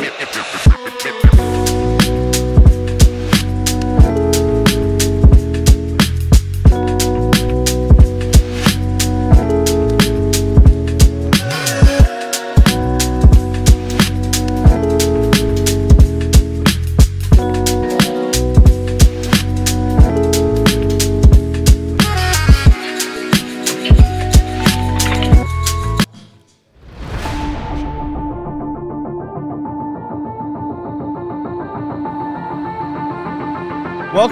Yeah.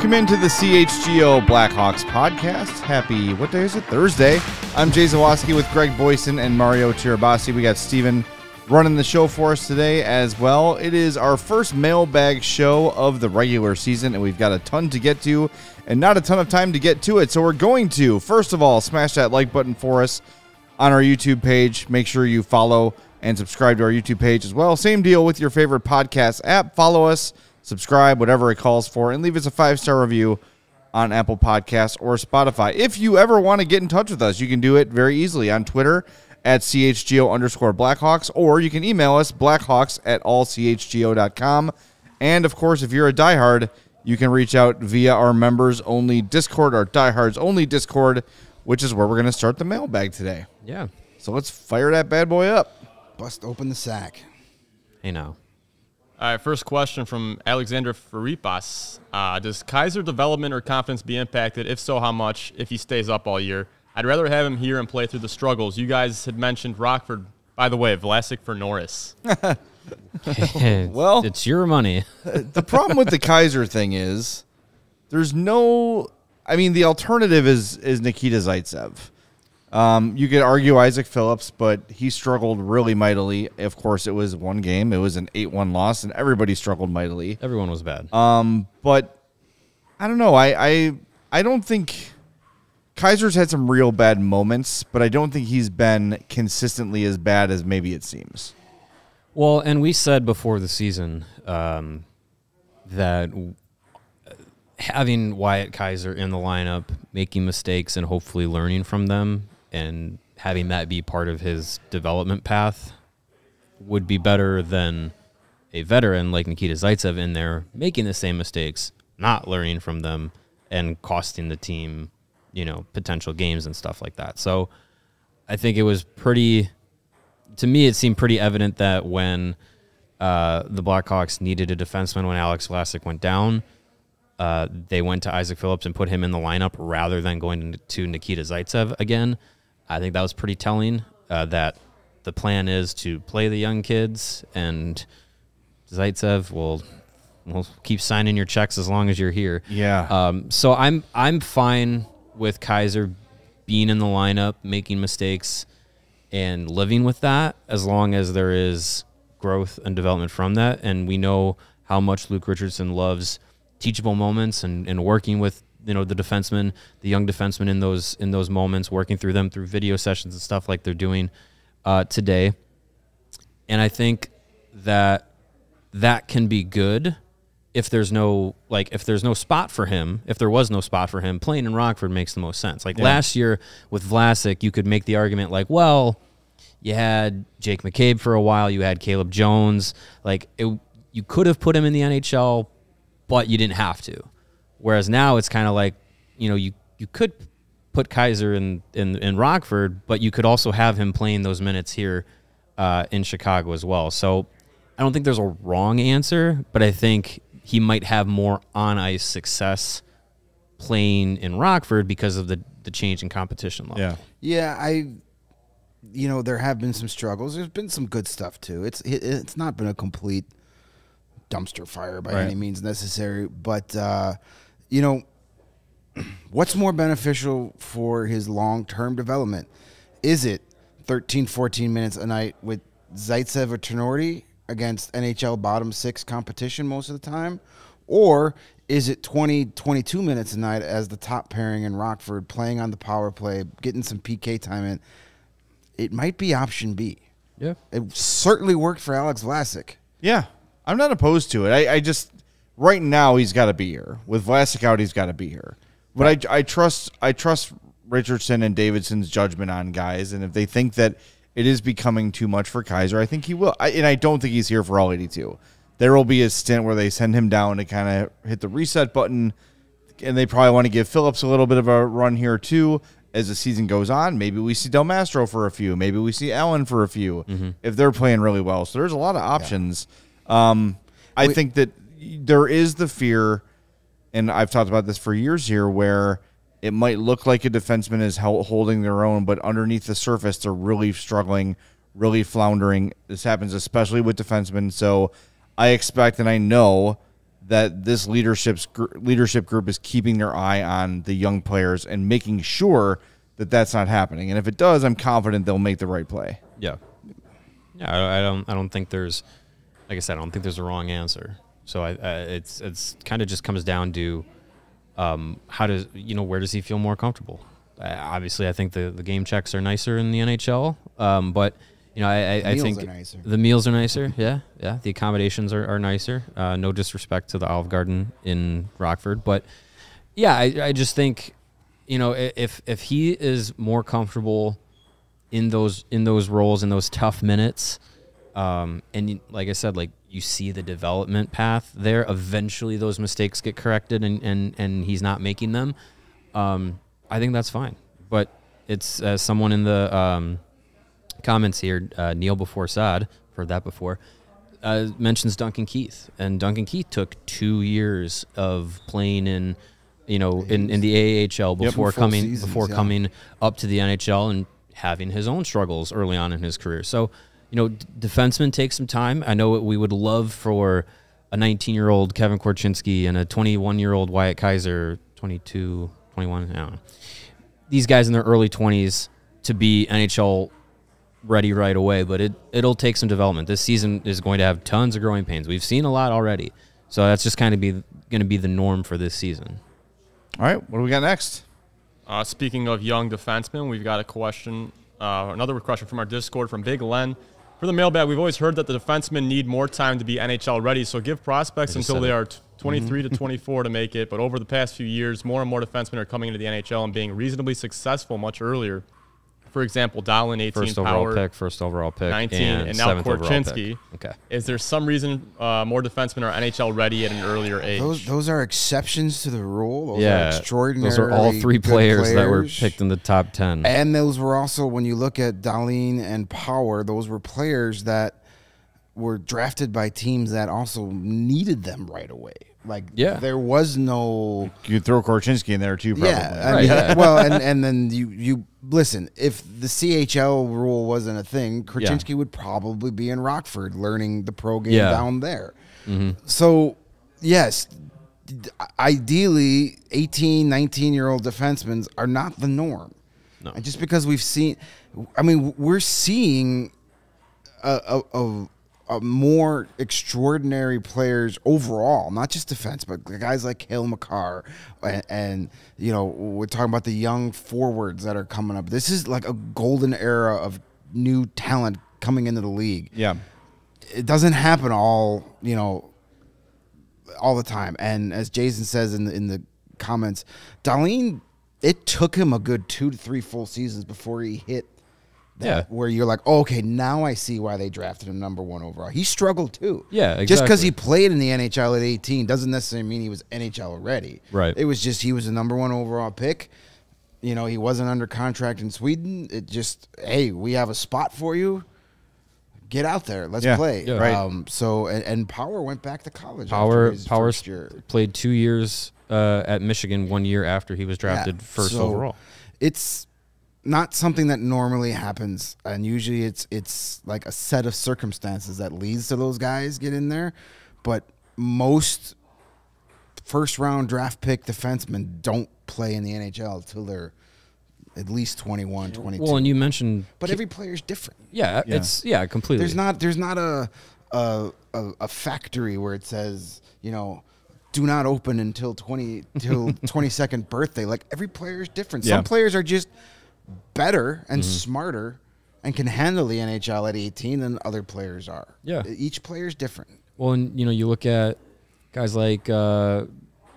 Welcome into the CHGO Blackhawks podcast. Happy, what day is it? Thursday. I'm Jay Zawaski with Greg Boysen and Mario Tirabassi. We got Steven running the show for us today as well. It is our first mailbag show of the regular season, and we've got a ton to get to and not a ton of time to get to it. So we're going to, first of all, smash that like button for us on our YouTube page. Make sure you follow and subscribe to our YouTube page as well. Same deal with your favorite podcast app. Follow us subscribe, whatever it calls for, and leave us a five star review on Apple Podcasts or Spotify. If you ever want to get in touch with us, you can do it very easily on Twitter at CHGO underscore Blackhawks, or you can email us blackhawks at allchgo.com. And of course, if you're a diehard, you can reach out via our members only Discord, our diehards only Discord, which is where we're going to start the mailbag today. Yeah. So let's fire that bad boy up. Bust open the sack. Hey now. All right, first question from Alexander Faripas. Uh, does Kaiser development or confidence be impacted? If so, how much if he stays up all year? I'd rather have him here and play through the struggles. You guys had mentioned Rockford. By the way, Vlasic for Norris. Well- it's your money. the problem with the Kaiser thing is there's no I mean the alternative is is Nikita Zaitsev. Um, you could argue Isaac Phillips, but he struggled really mightily. Of course, it was one game. It was an 8-1 loss, and everybody struggled mightily. Everyone was bad. Um, but I don't know. I, I I don't think Kaiser's had some real bad moments, but I don't think he's been consistently as bad as maybe it seems. well, and we said before the season um, that having Wyatt Kaiser in the lineup, making mistakes, and hopefully learning from them, and having that be part of his development path would be better than a veteran like Nikita Zaitsev in there making the same mistakes, not learning from them, and costing the team, you know, potential games and stuff like that. So I think it was pretty, to me, it seemed pretty evident that when uh, the Blackhawks needed a defenseman when Alex Vlasic went down, uh, they went to Isaac Phillips and put him in the lineup rather than going to Nikita Zaitsev again. I think that was pretty telling uh, that the plan is to play the young kids and Zaitsev will will keep signing your checks as long as you're here. Yeah. Um, so I'm I'm fine with Kaiser being in the lineup, making mistakes, and living with that as long as there is growth and development from that. And we know how much Luke Richardson loves teachable moments and, and working with you know the defensemen, the young defensemen in those in those moments, working through them through video sessions and stuff like they're doing uh, today. And I think that that can be good if there's no like if there's no spot for him, if there was no spot for him, playing in Rockford makes the most sense. Like last year with Vlasic, you could make the argument like, well, you had Jake McCabe for a while, you had Caleb Jones, like it, you could have put him in the NHL, but you didn't have to. Whereas now it's kind of like, you know, you you could put Kaiser in, in in Rockford, but you could also have him playing those minutes here uh, in Chicago as well. So I don't think there's a wrong answer, but I think he might have more on ice success playing in Rockford because of the the change in competition level. yeah. Yeah, I, you know, there have been some struggles. There's been some good stuff too. It's it, it's not been a complete dumpster fire by Right. any means necessary, but uh, you know, what's more beneficial for his long term development? Is it 13, 14 minutes a night with Zaitsev or Tinordi against NHL bottom six competition most of the time? Or is it 20, 22 minutes a night as the top pairing in Rockford, playing on the power play, getting some PK time in? It might be option B. Yeah. It certainly worked for Alex Vlasic. Yeah, I'm not opposed to it. I, I just right now he's got to be here with Vlasic out. He's got to be here. But I, I trust I trust Richardson and Davidson's judgment on guys, and if they think that it is becoming too much for Kaiser. I think he will, I, and I don't think he's here for all 82. There will be a stint where they send him down to kind of hit the reset button, and they probably want to give Phillips a little bit of a run here too as the season goes on. Maybe we see Del Mastro for a few. Maybe we see Allan for a few if they're playing really well. So there's a lot of options. Um, I think that there is the fear, and I've talked about this for years here, where it might look like a defenseman is holding their own, but underneath the surface, they're really struggling, really floundering. This happens especially with defensemen. So I expect and I know that this leadership's leadership group is keeping their eye on the young players and making sure that that's not happening. And if it does, I'm confident they'll make the right play. Yeah. Yeah, I, I don't. I don't think there's, like I said, I don't think there's a wrong answer. So I, I it's it's kind of just comes down to, um, how does you know where does he feel more comfortable? Uh, obviously, I think the the game checks are nicer in the NHL, um, but you know, I, I, I think the meals are nicer. Yeah, yeah. The accommodations are, are nicer. Uh, no disrespect to the Olive Garden in Rockford, but yeah, I, I just think, you know, if if he is more comfortable in those in those roles in those tough minutes, um, and like I said, like you see the development path there. Eventually, those mistakes get corrected, and and and he's not making them. Um, I think that's fine. But it's as someone in the um, comments here, uh, Neil before Sod, heard that before, uh, mentions Duncan Keith, and Duncan Keith took two years of playing in, you know, in, in the AHL before full coming seasons, before yeah. coming up to the NHL and having his own struggles early on in his career. So, you know, d- defensemen take some time. I know we would love for a 19 year old Kevin Korchinski and a 21 year old Wyatt Kaiser, 22, 21, I don't know. These guys in their early 20s to be NHL ready right away, but it it'll take some development. This season is going to have tons of growing pains. We've seen a lot already, so that's just kind of be going to be the norm for this season. All right, what do we got next? Uh, speaking of young defensemen, we've got a question, uh, another question from our Discord from Big Len. For the mailbag, we've always heard that the defensemen need more time to be NHL ready, so give prospects until they are t- 23 to 24 to make it. But over the past few years, more and more defensemen are coming into the NHL and being reasonably successful much earlier. For example, Dahlin, 18 First overall power, pick, first overall pick, 19, and, and now seventh. Korchinski. Okay. Is there some reason uh, more defensemen are NHL ready at an earlier age? Those those are exceptions to the rule. Those are yeah, extraordinary. those are all three good players, that were picked in the top ten. And those were also when you look at Dahlin and Power, those were players that were drafted by teams that also needed them right away. Like Yeah. there was no You could throw Korchinski in there too, probably. yeah, Right, mean, yeah. well, and and then you you listen. If the CHL rule wasn't a thing, Korchinski would probably be in Rockford learning the pro game Yeah. down there. Mm-hmm. So, yes, ideally, 18, 19 year old defensemen are not the norm. No. And just because we've seen, I mean, we're seeing a, a, a, a more extraordinary players overall, not just defense, but guys like Cale Makar, and, and you know we're talking about the young forwards that are coming up. This is like a golden era of new talent coming into the league. Yeah. It doesn't happen all you know all the time. And as Jason says in the, in the comments, Dahlin, it took him a good two to three full seasons before he hit that Yeah. where you're like, oh, okay, now I see why they drafted him number one overall. He struggled too. Yeah, exactly. Just because he played in the NHL at 18 doesn't necessarily mean he was NHL ready. Right. It was just he was a number one overall pick. You know, he wasn't under contract in Sweden. It just, hey, we have a spot for you. Get out there. Let's Yeah, play. yeah. Right. Um, so and, and Power went back to college. Power Power played two years uh, at Michigan, one year after he was drafted Yeah, first so overall. It's not something that normally happens, and usually it's it's like a set of circumstances that leads to those guys get in there. But most first round draft pick defensemen don't play in the NHL until they're at least 21, 22. Well, and you mentioned, but every player's different. yeah, Yeah. it's yeah, completely. There's not there's not a a, a a factory where it says you know do not open until 20 till 22nd birthday. Like every player is different. Yeah. Some players are just better and smarter and can handle the NHL at 18 than other players are. Yeah. each player is different. Well, and you know, you look at guys like uh,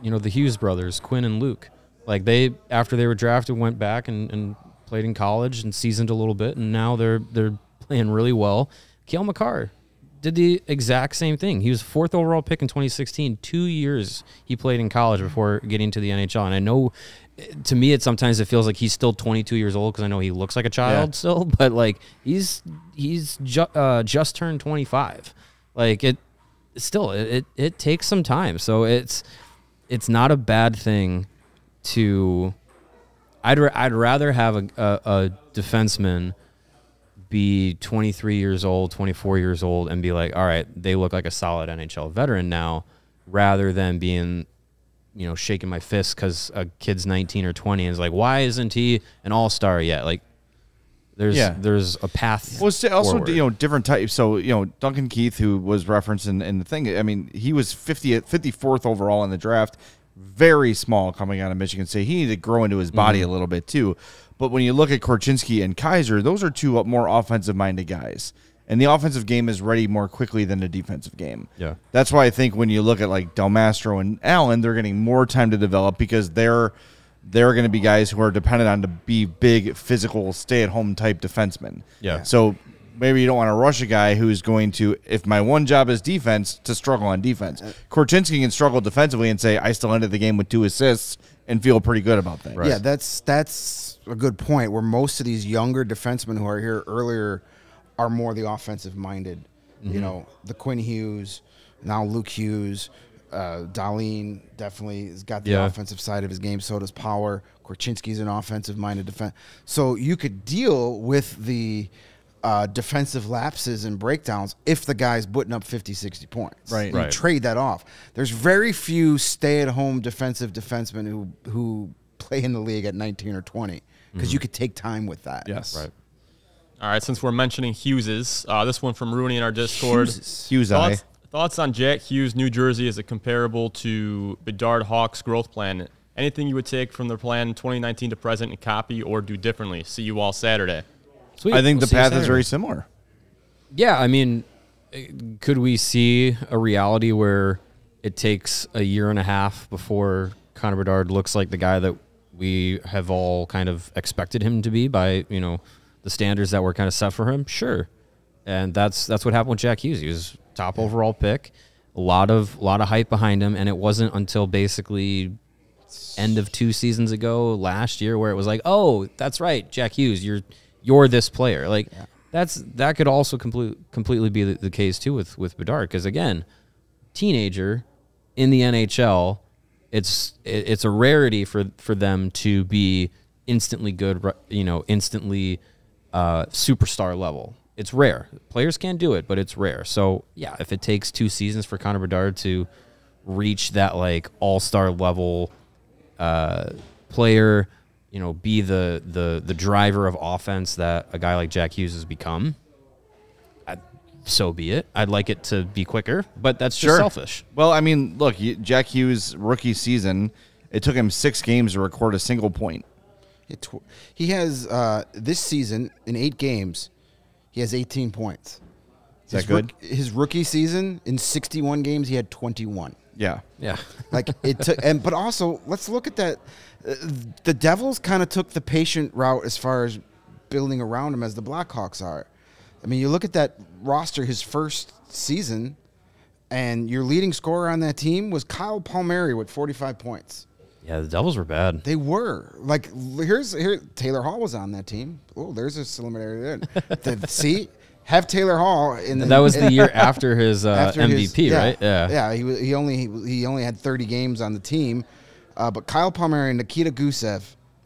you know the Hughes brothers, Quinn and Luke. Like they, after they were drafted, went back and, and played in college and seasoned a little bit, and now they're they're playing really well. Cale Makar did the exact same thing. He was fourth overall pick in 2016. Two years he played in college before getting to the NHL. And I know, to me, it sometimes it feels like he's still 22 years old because I know he looks like a child Yeah. still, but like he's he's ju- uh, just turned 25. Like it, still it, it it takes some time. So it's it's not a bad thing to. I'd ra- I'd rather have a, a, a defenseman be 23 years old, 24 years old, and be like, all right, they look like a solid NHL veteran now, rather than being, you know, shaking my fist because a kid's 19 or 20 and is like, why isn't he an all star yet? Like, there's Yeah. there's a path. Well, it's also forward. you know different types. So you know Duncan Keith, who was referenced in, in the thing. I mean, he was 50th, 54th overall in the draft. Very small coming out of Michigan State. He needed to grow into his body Mm-hmm. a little bit too. But when you look at Korchinski and Kaiser, those are two more offensive minded guys. And the offensive game is ready more quickly than the defensive game. Yeah. That's why I think when you look at like Del Mastro and Allan, they're getting more time to develop because they're they're going to be guys who are dependent on to be big, physical, stay at home type defensemen. Yeah. So maybe you don't want to rush a guy who's going to, if my one job is defense, to struggle on defense. Korchinski can struggle defensively and say, I still ended the game with two assists and feel pretty good about that. Yeah, that's that's a good point. Where most of these younger defensemen who are here earlier are more the offensive minded. Mm-hmm. You know, the Quinn Hughes, now Luke Hughes, uh, Dahlin definitely has got the Yeah. offensive side of his game. So does Power. Korchinski's an offensive minded defense. So you could deal with the uh, defensive lapses and breakdowns if the guy's putting up 50, 60 points. Right. You Right. trade that off. There's very few stay-at-home defensive defensemen who who play in the league at 19 or 20 because you could take time with that. Yes. Right. All right, since we're mentioning Hugheses, uh, this one from Rooney in our Discord. Hughes eye. Thoughts, thoughts on Jack Hughes, New Jersey? Is it comparable to Bedard Hawks' growth plan? Anything you would take from their plan 2019 to present and copy or do differently? See you all Saturday. Sweet. I think We'll the path is very similar. Yeah, I mean, could we see a reality where it takes a year and a half before Connor Bedard looks like the guy that we have all kind of expected him to be by you know the standards that were kind of set for him? Sure, and that's that's what happened with Jack Hughes. He was top overall pick, a lot of a lot of hype behind him, and it wasn't until basically end of two seasons ago last year where it was like, oh, that's right, Jack Hughes, you're you're this player. Like that's that could also complete, completely be the, the case too with with Bedard because again, teenager in the NHL, it's it, it's a rarity for for them to be instantly good, you know, instantly uh, superstar level. It's rare. Players can do it, but it's rare. So yeah, if it takes two seasons for Connor Bedard to reach that like all star level uh, player, you know, be the the the driver of offense that a guy like Jack Hughes has become. I, so be it. I'd like it to be quicker, but that's just selfish. Well, I mean, look, Jack Hughes' rookie season, it took him six games to record a single point. He tw- He has uh, this season in eight games, he has 18 points. Is that his good? rook- his rookie season in 61 games, he had 21. Yeah. Yeah. Like it took, and but also let's look at that. Uh, the Devils kind of took the patient route as far as building around him as the Blackhawks are. I mean, you look at that roster, his first season, and your leading scorer on that team was Kyle Palmieri with 45 points. Yeah, the Devils were bad. They were like here's here Taylor Hall was on that team. Oh, there's a similarity there. The- see, have Taylor Hall in the, that was in- the year after his uh, after his- MVP, yeah, right? Yeah. yeah. He was, he only he only had 30 games on the team, uh, but Kyle Palmieri and Nikita Gusev.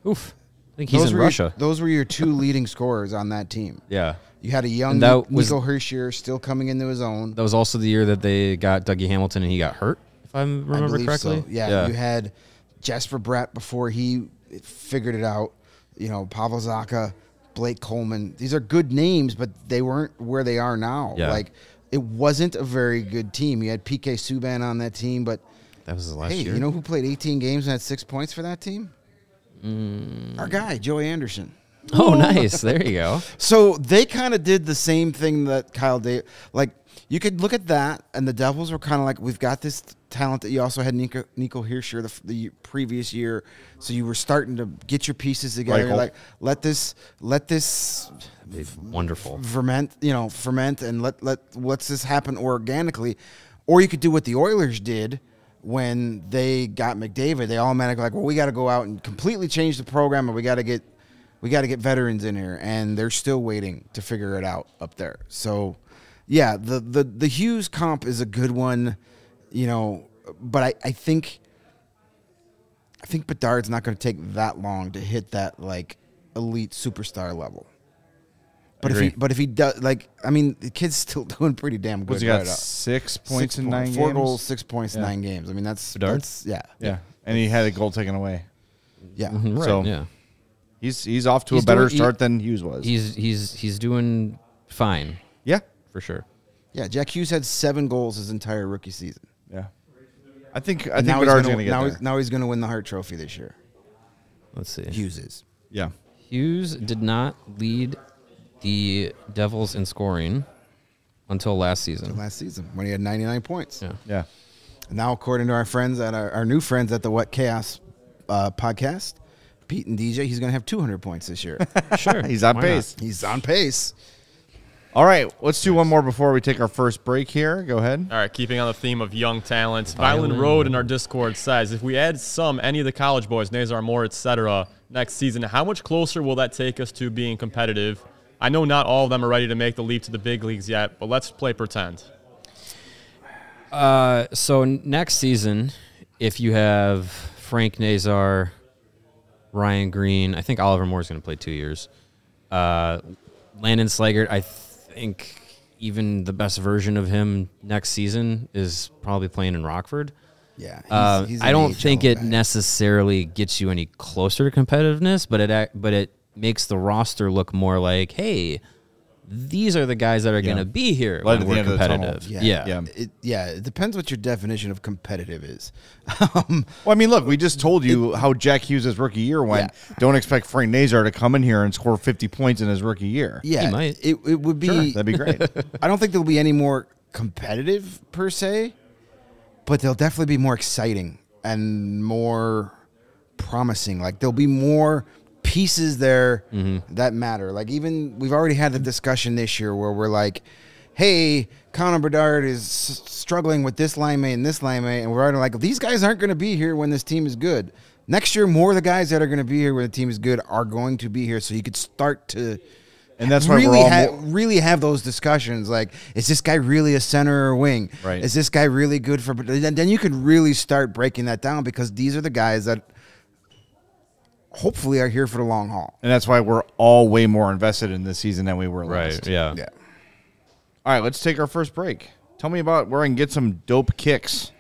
Oof. I think he's in Russia. Your, those were your two leading scorers on that team. yeah. You had a young And that Nico Hischier still coming into his own. That was also the year that they got Dougie Hamilton and he got hurt, if I I remember believe correctly. so. Yeah, you had Jesper Bratt before he figured it out. You know, Pavel Zacha, Blake Coleman. These are good names, but they weren't where they are now. Yeah. Like it wasn't a very good team. You had PK Subban on that team, but that was his last hey, year. you know who played 18 games and had six points for that team? Mm. Our guy, Joey Anderson. Oh, nice. There you go. So they kind of did the same thing that Kyle Day. Like you could look at that, and the Devils were kind of like, we've got this talent that you also had Nico, Nico Hischier the, the previous year, so you were starting to get your pieces together. Reichel. Like let this, let this Wonderful. ferment, you know, ferment, and let let let's this happen organically, or you could do what the Oilers did when they got McDavid. They automatically like, well, we got to go out and completely change the program, and we got to get we got to get veterans in here, and they're still waiting to figure it out up there. So, yeah, the the the Hughes comp is a good one, you know, but I I think. I think Bedard's not going to take that long to hit that like elite superstar level. But if he, Agree. but if he does, like, I mean, the kid's still doing pretty damn good. What's he got? right now. Six points Six in point- nine four games? goals, six points, Yeah. nine games. I mean, that's Bedard? that's yeah, Yeah, and he had a goal taken away. yeah. Mm-hmm. Right. So- yeah. He's he's off to He's a better doing- he- start than Hughes was. He's he's he's doing fine yeah, for sure. Yeah, Jack Hughes had seven goals his entire rookie season. yeah. I think I And think now he's Bedard's gonna, get now there. he's now he's going to win the Hart Trophy this year. Let's see. Hughes is. yeah, Hughes did not lead the Devils in scoring until last season. Last season when he had 99 points. Yeah. yeah. And now, according to our friends at our, our new friends at the What Chaos uh, podcast, Pete and DJ, he's going to have 200 points this year. Sure. He's on Why not? pace. he's on pace. All right, let's do one more before we take our first break here. Go ahead. All right, keeping on the theme of young talent, Violin. Violin Road in our Discord says if we add some, any of the college boys, Nazar Moore, etc., next season, how much closer will that take us to being competitive? I know not all of them are ready to make the leap to the big leagues yet, but let's play pretend. Uh, so next season, if you have Frank Nazar, Ryan Greene, I think Oliver Moore's going to play two years. Uh, Landon Slaggert, I think even the best version of him next season is probably playing in Rockford. Yeah. He's, Uh, he's I don't think it necessarily gets you any closer to competitiveness, but it but it makes the roster look more like, hey, these are the guys that are going to be here Light when at we're end of the competitive. Yeah. yeah. Yeah. It, yeah. It depends what your definition of competitive is. um, Well, I mean, look, we just told you how Jack Hughes' rookie year went. Don't expect Frank Nazar to come in here and score 50 points in his rookie year. yeah. might. It, it would be. Sure, that'd be great. I don't think they'll be any more competitive per se, but they'll definitely be more exciting and more promising. Like there'll be more pieces there mm-hmm. that matter. Like even we've already had the discussion this year where we're like, "Hey, Connor Bedard is s- struggling with this line mate and this line mate," and we're already like, "These guys aren't going to be here when this team is good." Next year, more of the guys that are going to be here when the team is good are going to be here, so you could start to And that's why we're really all ha- more- really have those discussions. Like, is this guy really a center or wing? Right. Is this guy really good for? Then, then you could really start breaking that down because these are the guys that hopefully are here for the long haul. And that's why we're all way more invested in this season than we were last. Right. Yeah. Yeah. All right, let's take our first break. Tell me about where I can get some dope kicks.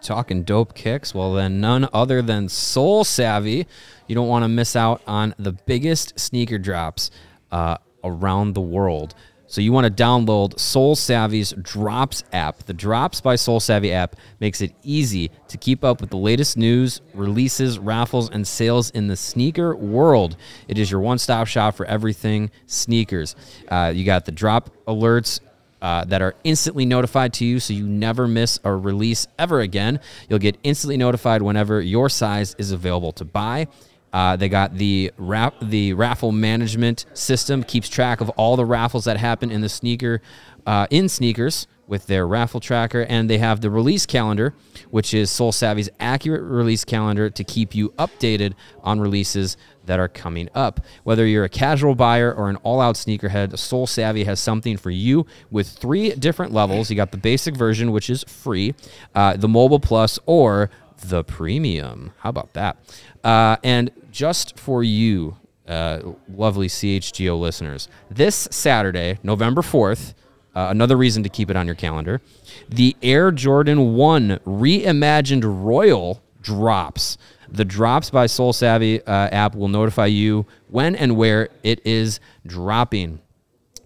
Talking dope kicks, well, then none other than Soul Savvy. You don't want to miss out on the biggest sneaker drops uh, around the world. So you want to download Soul Savvy's Drops app. The Drops by Soul Savvy app makes it easy to keep up with the latest news, releases, raffles, and sales in the sneaker world. It is your one-stop shop for everything sneakers. Uh, you got the drop alerts uh, that are instantly notified to you so you never miss a release ever again. You'll get instantly notified whenever your size is available to buy. Uh, they got the rap, the raffle management system keeps track of all the raffles that happen in the sneaker uh, in sneakers with their raffle tracker, and they have the release calendar, which is Soul Savvy's accurate release calendar to keep you updated on releases that are coming up. Whether you're a casual buyer or an all-out sneakerhead, Soul Savvy has something for you with three different levels. You got the basic version, which is free, uh, the Mobile Plus, or the Premium. How about that? Uh, and just for you, uh, lovely CHGO listeners, this Saturday, November 4th, uh, another reason to keep it on your calendar, the Air Jordan 1 reimagined Royal drops. The Drops by Soul Savvy uh, app will notify you when and where it is dropping.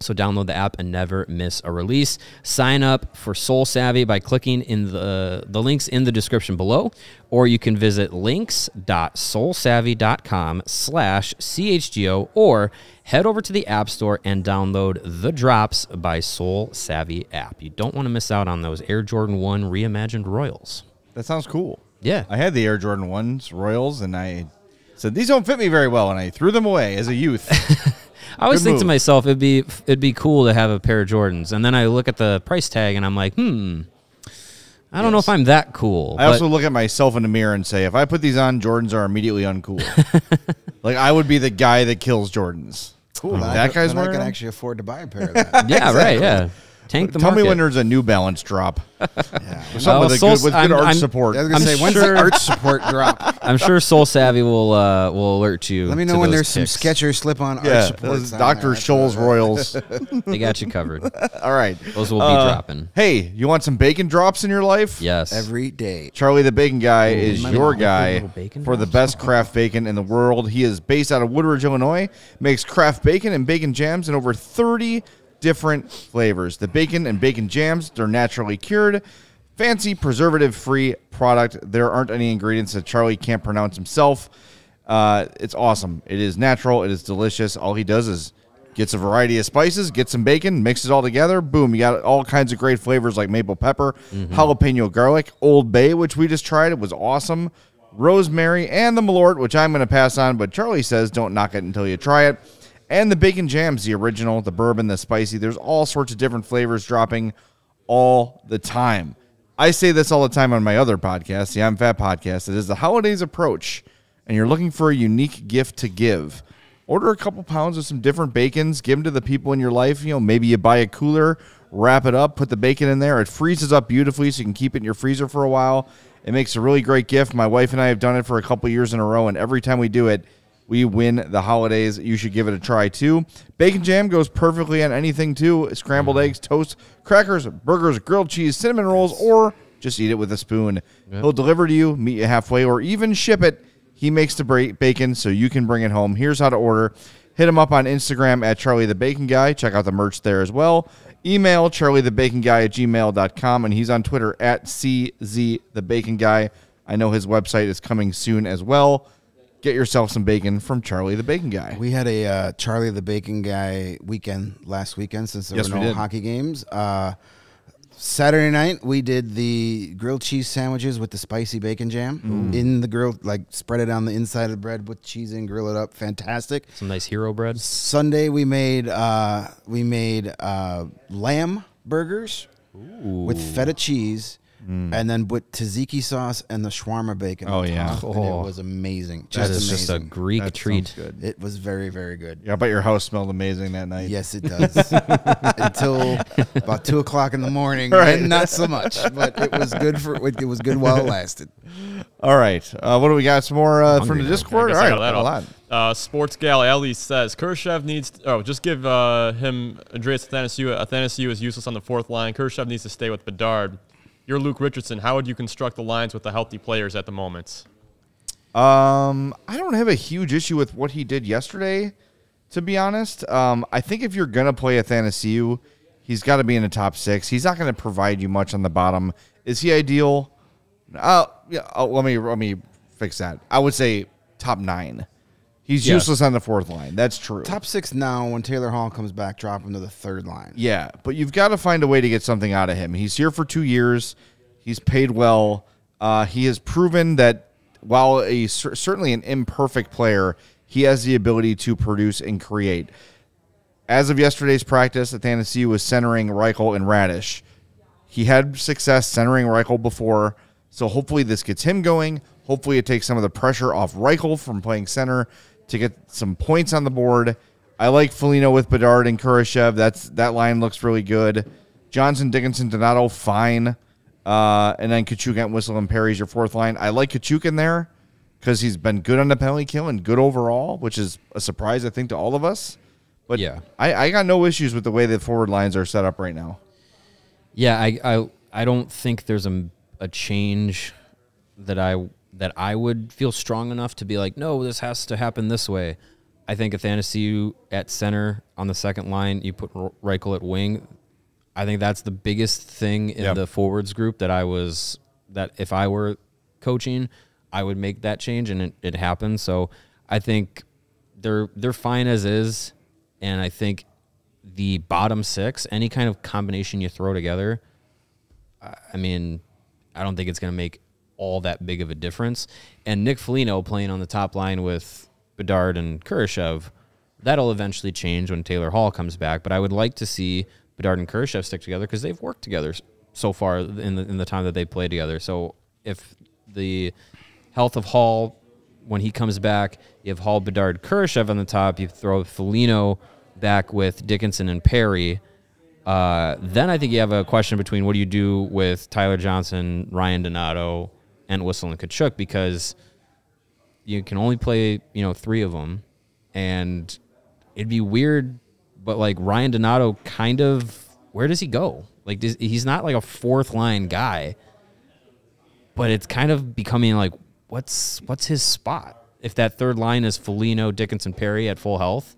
So download the app and never miss a release. Sign up for Soul Savvy by clicking in the the links in the description below, or you can visit links.soulsavvy.com slash chgo or head over to the App Store and download The Drops by Soul Savvy app. You don't want to miss out on those Air Jordan 1 reimagined Royals. That sounds cool. Yeah. I had the Air Jordan 1s Royals, and I said, these don't fit me very well, and I threw them away as a youth. I always Good think to myself, it'd be it'd be cool to have a pair of Jordans, and then I look at the price tag and I'm like, hmm, I don't know if I'm that cool. I also look at myself in the mirror and say, if I put these on, Jordans are immediately uncool. like, I would be the guy that kills Jordans. Cool. That I, guy's then I wearing can actually afford to buy a pair of that. yeah, right, yeah. Tank the Tell me when there's a New Balance drop. yeah. Something Well, with, a Soul- good, with good I'm- arch I'm- support. I was gonna I'm say, when's sure- the arch support drop? I'm sure Soul Savvy will uh, will alert you. Let me know when those there's some picks. Skechers slip-on yeah, arch supports. Dr. Scholl's Royals. They got you covered. All right. Those will be Uh, dropping. Hey, you want some bacon drops in your life? Yes. Every day. Charlie the Bacon Guy is your guy bacon for the best craft bacon in the world. He is based out of Woodridge, Illinois, makes craft bacon and bacon jams in over 30 different flavors. The bacon and bacon jams, they're naturally cured, fancy preservative free product. There aren't any ingredients that Charlie can't pronounce himself. Uh, it's awesome. It is natural, it is delicious. All he does is gets a variety of spices, gets some bacon, mixes it all together. Boom, you got all kinds of great flavors like maple pepper, jalapeno garlic, Old Bay, which we just tried. It was awesome. Rosemary and the Malort, which I'm going to pass on, but Charlie says don't knock it until you try it. And the bacon jams, the original, the bourbon, the spicy. There's all sorts of different flavors dropping all the time. I say this all the time on my other podcast, the I'm Fat podcast. It is the holidays approach, and you're looking for a unique gift to give. Order a couple pounds of some different bacons, give them to the people in your life. You know, maybe you buy a cooler, wrap it up, put the bacon in there. It freezes up beautifully, so you can keep it in your freezer for a while. It makes a really great gift. My wife and I have done it for a couple years in a row, and every time we do it, we win the holidays. You should give it a try too. Bacon jam goes perfectly on anything too scrambled eggs, toast, crackers, burgers, grilled cheese, cinnamon rolls, or just eat it with a spoon. He'll deliver to you, meet you halfway, or even ship it. He makes the bacon so you can bring it home. Here's how to order. Hit him up on Instagram at Charlie the Bacon Guy. Check out the merch there as well. Email Charlie the Bacon Guy at gmail.com, and he's on Twitter at CZ the Bacon Guy. I know his website is coming soon as well. Get yourself some bacon from Charlie the Bacon Guy. We had a uh, Charlie the Bacon Guy weekend last weekend since there Yes, were no did. hockey games. Uh, Saturday night we did the grilled cheese sandwiches with the spicy bacon jam Mm. in the grill, like spread it on the inside of the bread with cheese and grill it up. Fantastic. Some nice hero bread. Sunday we made uh, we made uh, lamb burgers with feta cheese. And then with tzatziki sauce and the shawarma bacon. Mm. Oh, yeah. and Oh. it was amazing. That Just is just a. Greek That treat. good. It was very very good. Yeah, but your house smelled amazing that night. Yes, it does. Until about two o'clock in the morning, Right. and not so much. But it was good for it was good while it lasted. All right. Uh, what do we got? Some more uh, from the. Discord? I All guess I right. got that a lot. Uh, Sports Gal Ali says Kurashev needs. oh, just give uh, him Andreas Athanasiou. Athanasiou is useless on the fourth line. Kurashev needs to stay with Bedard. You're Luke Richardson. How would you construct the lines with the healthy players at the moment? Um, I don't have a huge issue with what he did yesterday, to be honest. Um, I think if you're gonna play Athanasiou, he's got to be in the top six. He's not going to provide you much on the bottom. Is he ideal? Uh, yeah. Oh, let me let me fix that. I would say top nine. He's Yeah. useless on the fourth line. That's true. Top six now. When Taylor Hall comes back, drop him to the third line. Yeah, but you've got to find a way to get something out of him. He's here for two years. He's paid well. Uh, he has proven that while a certainly an imperfect player, he has the ability to produce and create. As of yesterday's practice, Athanasiou was centering Reichel and Raddysh. He had success centering Reichel before, so hopefully this gets him going. Hopefully it takes some of the pressure off Reichel from playing center to get some points on the board. I like Foligno with Bedard and Kurashev. That's that line looks really good. Johnson, Dickinson, Donato, fine. Uh, and then Katchouk, and Whistle, and Perry's your fourth line. I like Katchouk in there because he's been good on the penalty kill and good overall, which is a surprise, I think, to all of us. But Yeah. I, I got no issues with the way the forward lines are set up right now. Yeah, I, I I don't think there's a, a change that I that I would feel strong enough to be like, no, this has to happen this way. I think Athanasiou at center on the second line. You put Reichel at wing. I think that's the biggest thing in Yep. the forwards group that I was that if I were coaching, I would make that change, and it, it happened. So I think they're they're fine as is, and I think the bottom six, any kind of combination you throw together, I- I mean, I don't think it's going to make all that big of a difference. And Nick Foligno playing on the top line with Bedard and Kurashev, that'll eventually change when Taylor Hall comes back. But I would like to see Bedard and Kurashev stick together because they've worked together so far in the in the time that they played together. So if the health of Hall when he comes back, you have Hall, Bedard, Kurashev on the top. You throw Foligno back with Dickinson and Perry. Uh, then I think you have a question between what do you do with Tyler Johnson, Ryan Donato, and Whistle and Katchouk because you can only play you know three of them, and it'd be weird. But like Ryan Donato, kind of where does he go? Like does, he's not like a fourth line guy, but it's kind of becoming like what's what's his spot if that third line is Foligno, Dickinson, Perry at full health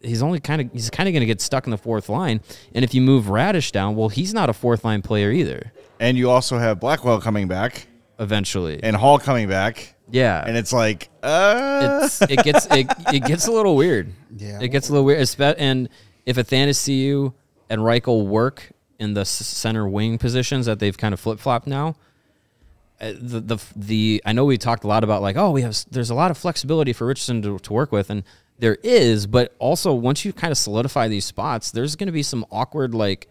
he's only kind of he's kind of going to get stuck in the fourth line. And if you move Raddysh down, well, he's not a fourth line player either. And you also have Blackwell coming back Eventually, and Hall coming back. yeah, And it's like, uh, it's it gets it, it gets a little weird. Yeah. it gets a little weird. And if Athanasiou and Reichel work in the center wing positions that they've kind of flip flopped now. uh, The, the the I know we talked a lot about like oh we have there's a lot of flexibility for Richardson to, to work with and there is but also once you kind of solidify these spots there's going to be some awkward like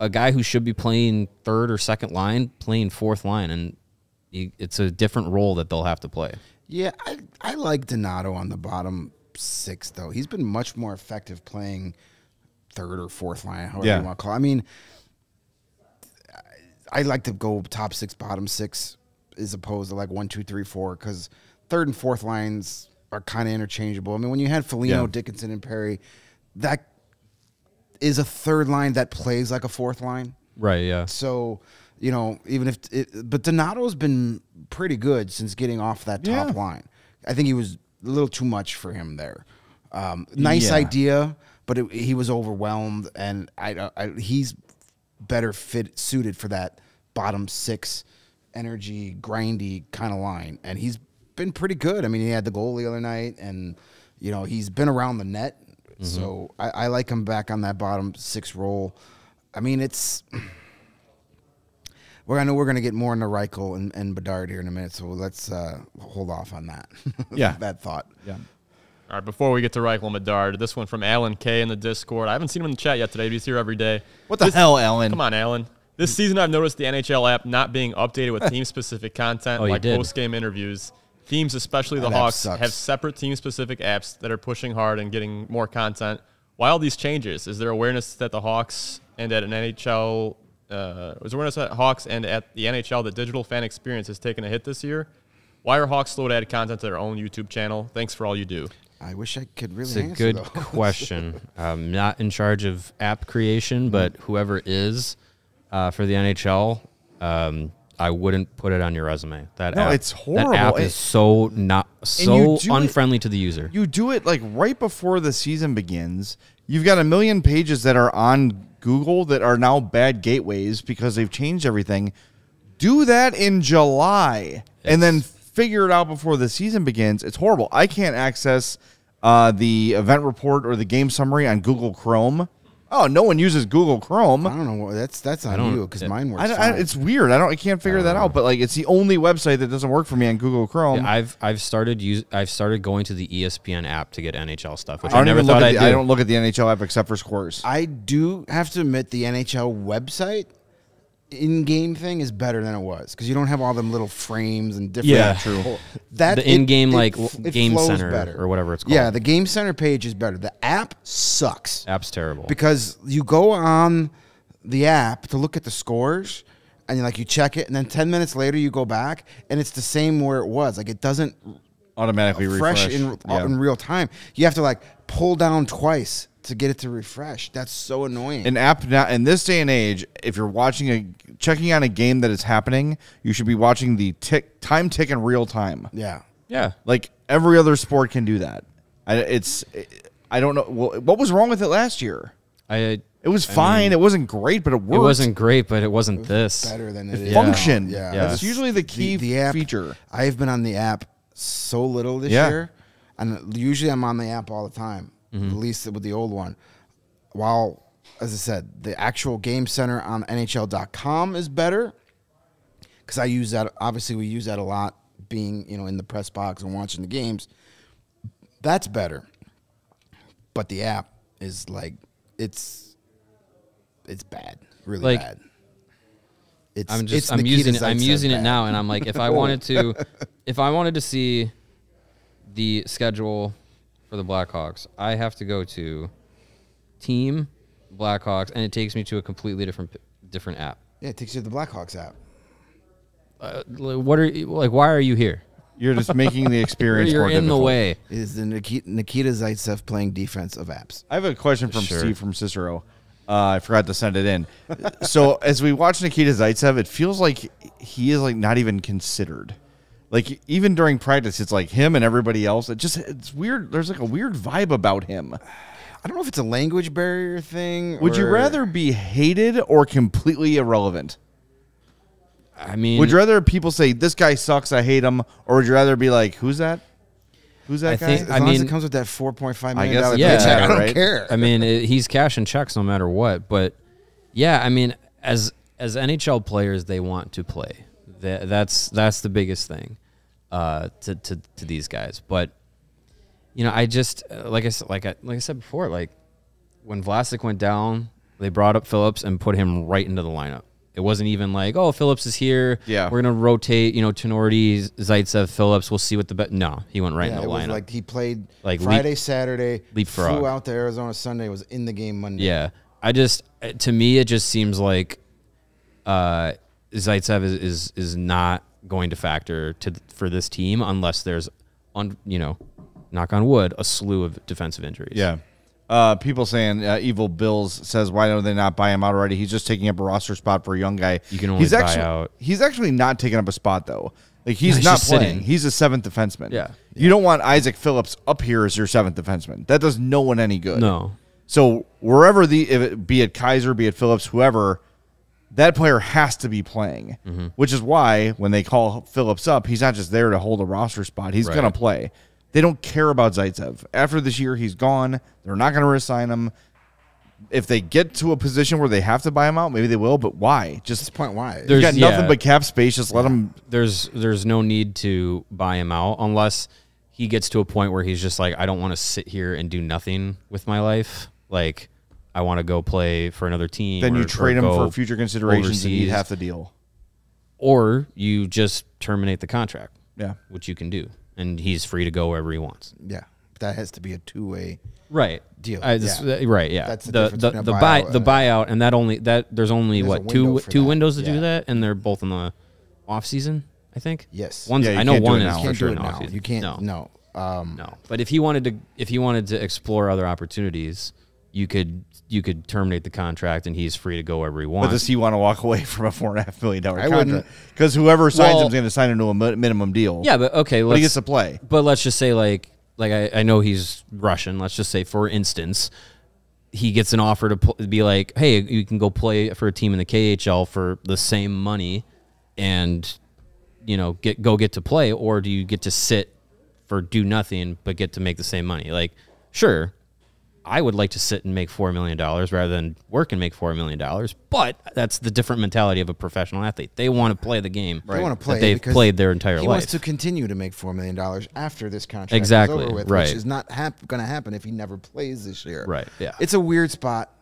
a guy who should be playing third or second line playing fourth line and you, it's a different role that they'll have to play. Yeah, I, I like Donato on the bottom six though. He's been much more effective playing third or fourth line, however Yeah. you want to call. It. I mean, I, I like to go top six, bottom six, as opposed to like one, two, three, four, because third and fourth lines are kind of interchangeable. I mean, when you had Foligno, Yeah. Dickinson, and Perry, that is a third line that plays like a fourth line. Right. Yeah. So, you know, even if it, but Donato's been pretty good since getting off that top Yeah. line. I think he was a little too much for him there. Um, nice Yeah. idea, but it, he was overwhelmed, and I, I he's better fit suited for that bottom six energy grindy kind of line, and he's been pretty good. I mean, he had the goal the other night, and you know he's been around the net, so I, I like him back on that bottom six role. I mean, it's we're I know we're gonna get more into Reichel and, and Bedard here in a minute, so let's uh, hold off on that. Yeah. that thought. yeah. All right, before we get to Reichel and Bedard, this one from Alan K in the Discord. I haven't seen him in the chat yet today, but he's here every day. What the hell, Alan? Come on, Alan. This season, I've noticed the NHL app not being updated with team-specific content Oh, like did. post-game interviews. Teams, especially the That Hawks, have separate team-specific apps that are pushing hard and getting more content. Why all these changes? Is there awareness that the Hawks and at an NHL, uh, is there awareness at Hawks and at the NHL that digital fan experience has taken a hit this year? Why are Hawks slow to add content to their own YouTube channel? Thanks for all you do. I wish I could really It's a good those. question. I'm not in charge of app creation, but whoever is uh, for the NHL, um, I wouldn't put it on your resume. That No, app, it's That horrible. app It- is so not so do it- unfriendly to the user. You do it like right before the season begins. You've got a million pages that are on Google that are now bad gateways because they've changed everything. Do that in July and then figure it out before the season begins. It's horrible. I can't access uh, the event report or the game summary on Google Chrome. Oh, no one uses Google Chrome. I don't know. That's that's on don't- you because mine works. I, I, it's weird. I don't. I can't figure that out. Uh, but like, it's the only website that doesn't work for me on Google Chrome. Yeah, I've I've started use I've started going to the E ESPN app to get NHL stuff, which I I, don't never even thought I'd the, do. I don't look at the NHL app except for scores. I do have to admit the NHL website in-game thing is better than it was because you don't have all them little frames and different. Yeah. True. That The in-game, it like, it game center or whatever it's called. Yeah, the game center page is better. The app sucks App's terrible. because you go on the app to look at the scores and like you check it and then 10 minutes later you go back and it's the same where it was like it doesn't Automatically refresh. refresh in, Yeah. in real time you have to like pull down twice to get it to refresh that's so annoying An app now in this day and age, if you're watching a checking on a game that is happening, you should be watching the tick time tick in real time. yeah yeah, Like every other sport can do that. I, it's I don't know well, what was wrong with it last year. I It was fine. it wasn't great, but it worked. it wasn't great, but it wasn't this. better than it It is. functioned. Yeah. Yeah. That's usually the key the app, feature. I've been on the app so little this Yeah. year, and usually I'm on the app all the time. Mm-hmm. At least with the old one. While, as I said, the actual game center on NHL.com is better because I use that. Obviously, we use that a lot, being you know in the press box and watching the games. That's better, but the app is like it's it's bad, really Like, bad. It's, I'm just I'm using it. I'm using it bad. now, and I'm like, if I wanted to, if I wanted to see the schedule for the Blackhawks, I have to go to Team Blackhawks, and it takes me to a completely different different app. Yeah, it takes you to the Blackhawks app. Uh, like, what are you, like? Why are you here? You're just making the experience You're more in the way. Is the Nikita, Nikita Zaitsev playing defense of apps. I have a question from Sure. Steve from Cicero. Uh, I forgot to send it in. so as we watch Nikita Zaitsev, it feels like he is like not even considered. Like even during practice, it's like him and everybody else. It just it's weird. There's like a weird vibe about him. I don't know if it's a language barrier thing. Would you rather be hated or completely irrelevant? I mean, Would you rather people say this guy sucks, I hate him, or would you rather be like, who's that? Who's that I guy? think- As I long as it comes with that four point five million, I million guess Yeah. paycheck, I don't right? care. I mean, it, he's cashing checks no matter what. But yeah, I mean, as as NHL players, they want to play. That, that's that's the biggest thing uh, to, to to these guys. But you know, I just uh, like I said, like I like I said before, like when Vlasic went down, they brought up Phillips and put him right into the lineup. It wasn't even like, oh, Phillips is here. Yeah. we're gonna rotate. You know, Tinordi, Zaitsev, Phillips. We'll see what the bet. No, he went right yeah, in it the was lineup. like he played Like leap- Friday, Saturday, leapfrog. flew out to Arizona Sunday, was in the game Monday. Yeah, I just uh, to me it just seems like uh, Zaitsev is, is is not going to factor to for this team unless there's on you know, knock on wood, a slew of defensive injuries. Yeah. Uh, people saying uh, Evil Bills says why don't they not buy him out already? He's just taking up a roster spot for a young guy. You can only he's buy actually, out- He's actually not taking up a spot though. Like he's he's not playing. sitting. He's a seventh defenseman. Yeah. You don't want Isaac Phillips up here as your seventh defenseman. That does no one any good. No. So wherever the if it, be it Kaiser, be it Phillips, whoever, that player has to be playing. Mm-hmm. Which is why when they call Phillips up, he's not just there to hold a roster spot. He's Right. gonna play. They don't care about Zaitsev. After this year, he's gone. They're not gonna resign him. If they get to a position where they have to buy him out, maybe they will. But why? Just this point, why? you There's- got nothing yeah. but cap space. Just let him. There's there's no need to buy him out unless he gets to a point where he's just like I don't want to sit here and do nothing with my life. Like I want to go play for another team. Then or- you trade him for future considerations and overseas. half the deal. or you just terminate the contract. Yeah. which you can do, and he's free to go wherever he wants. yeah, that has to be a two way. Right. Deal. I Yeah. uh, Right. Yeah. That's the the the, the buy buyout the buyout, and that only that there's only There's what two two that. windows to Yeah. do that, and they're both in the off season. I think. Yes. One's, Yeah, I know one is for sure in off-season. You can't. No. No. Um, No. But if he wanted to, if he wanted to explore other opportunities, you could you could terminate the contract, and he's free to go wherever he But does he want to walk away from a four and a half million dollar contract? Because whoever signs Well- him is going to sign into a minimum deal. yeah, but okay. but Let's, he gets to play. But let's just say like like I, I know he's Russian. Let's just say for instance, he gets an offer to pl- be like, hey, you can go play for a team in the KHL for the same money, and you know get go get to play, or do you get to sit for do nothing but get to make the same money? Like, sure. I would like to sit and make four million dollars rather than work and make four million dollars. But that's the different mentality of a professional athlete. They want to play the game They want to play that they've played their entire he life. He wants to continue to make four million dollars after this contract Exactly, is over with, right. which is not hap- going to happen if he never plays this year. Right, yeah. it's a weird spot.